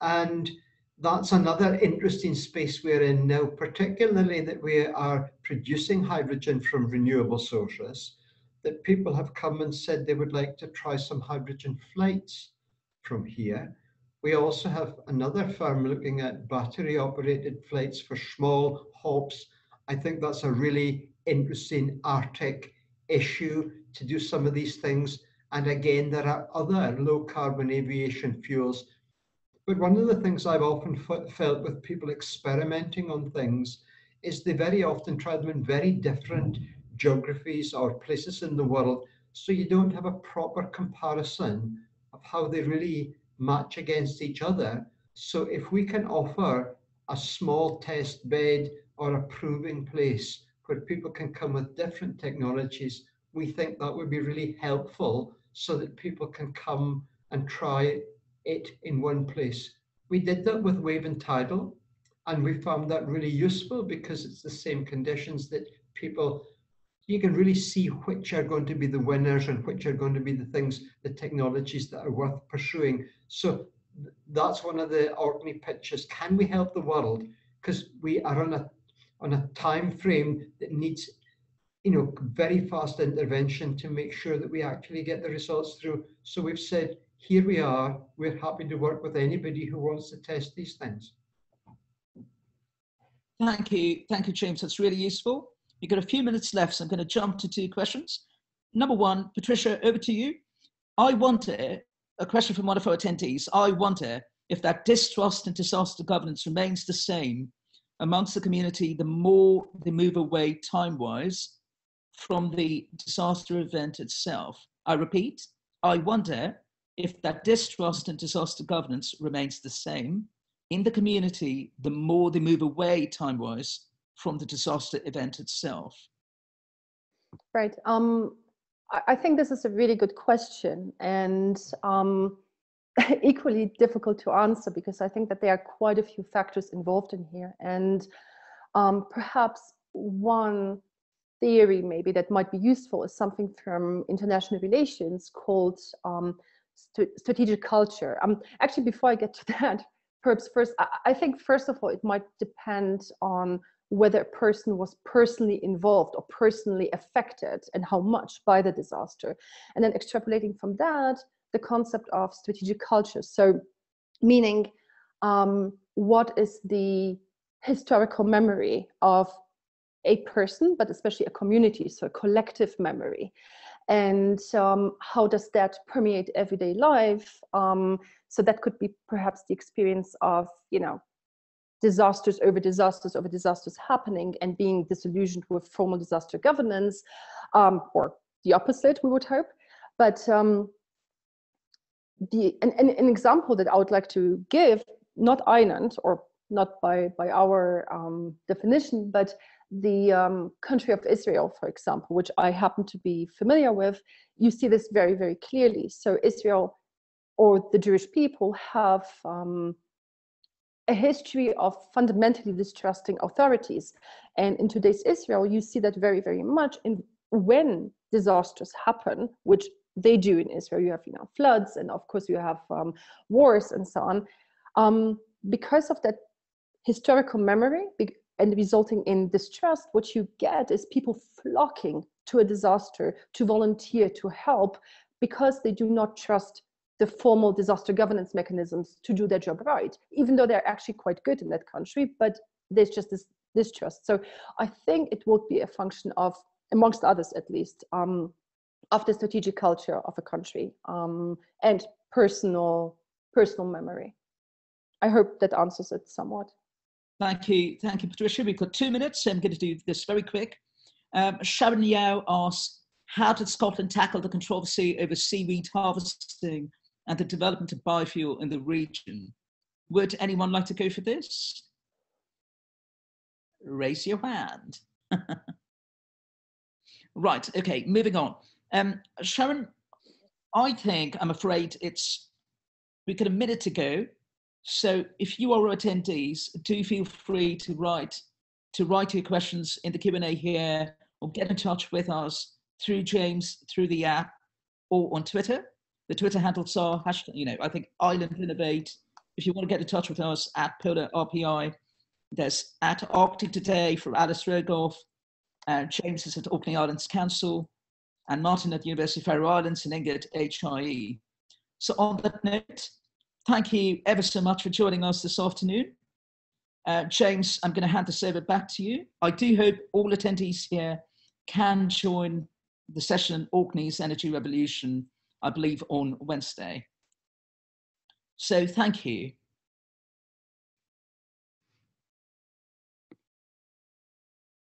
And that's another interesting space we're in now, particularly that we are producing hydrogen from renewable sources, that people have come and said they would like to try some hydrogen flights from here. We also have another firm looking at battery operated flights for small hops. I think that's a really interesting Arctic issue to do some of these things. And again, there are other low carbon aviation fuels. But one of the things I've often felt with people experimenting on things is they very often try them in very different geographies or places in the world. So you don't have a proper comparison of how they really match against each other. So if we can offer a small test bed or a proving place where people can come with different technologies, we think that would be really helpful so that people can come and try it in one place. We did that with Wave and Tidal, and we found that really useful because it's the same conditions that people you can really see which are going to be the winners and which are going to be the things, the technologies that are worth pursuing. So that's one of the Orkney pitches. Can we help the world? Because we are on a on a time frame that needs you know very fast intervention to make sure that we actually get the results through. So we've said, here we are, we're happy to work with anybody who wants to test these things. Thank you. Thank you, James. That's really useful. You've got a few minutes left, so I'm going to jump to two questions. Number one, Patricia, over to you. I wonder, a question from one of our attendees, I wonder if that distrust in disaster governance remains the same amongst the community the more they move away time-wise from the disaster event itself. I repeat, I wonder if that distrust in disaster governance remains the same in the community the more they move away time-wise from the disaster event itself? Right. Um, I think this is a really good question and um, equally difficult to answer because I think that there are quite a few factors involved in here. And um, perhaps one theory maybe that might be useful is something from international relations called um, st strategic culture. Um, actually, before I get to that, perhaps first, I, I think first of all, it might depend on whether a person was personally involved or personally affected and how much by the disaster. And then extrapolating from that, the concept of strategic culture. So, meaning um, what is the historical memory of a person, but especially a community, so a collective memory. And um, how does that permeate everyday life? Um, so that could be perhaps the experience of, you know, disasters over disasters over disasters happening and being disillusioned with formal disaster governance, um, or the opposite, we would hope. But um, the an, an, example that I would like to give, not Ireland or not by by our um, definition, but the um, country of Israel, for example, which I happen to be familiar with, you see this very very clearly. So Israel or the Jewish people have um, a history of fundamentally distrusting authorities. And in today's Israel, you see that very, very much in when disasters happen, which they do in Israel. You have, you know, floods, and of course you have um, wars and so on. Um, because of that historical memory and resulting in distrust, what you get is people flocking to a disaster to volunteer to help because they do not trust the formal disaster governance mechanisms to do their job right, even though they're actually quite good in that country, but there's just this distrust. So I think it would be a function of, amongst others at least, um, of the strategic culture of a country um, and personal personal memory. I hope that answers it somewhat. Thank you, thank you, Patricia. We've got two minutes, I'm going to do this very quick. Um, Sharon Yao asks, how did Scotland tackle the controversy over seaweed harvesting and the development of biofuel in the region. Would anyone like to go for this? Raise your hand. right, okay, moving on. Um, Sharon, I think, I'm afraid it's, we got a minute to go. So if you are attendees, do feel free to write to write your questions in the Q&A here or get in touch with us through James, through the app or on Twitter. The Twitter handles are hashtag, you know, I think Island Innovate. If you want to get in touch with us at Polar RPI, there's at Arctic Today for Alice Rogoff, and James is at Orkney Islands Council, and Martin at University of Faroe Islands and Ingrid HIE. So on that note, thank you ever so much for joining us this afternoon. Uh, James, I'm going to hand this over back to you. I do hope all attendees here can join the session Orkney's Energy Revolution I believe, on Wednesday. So thank you.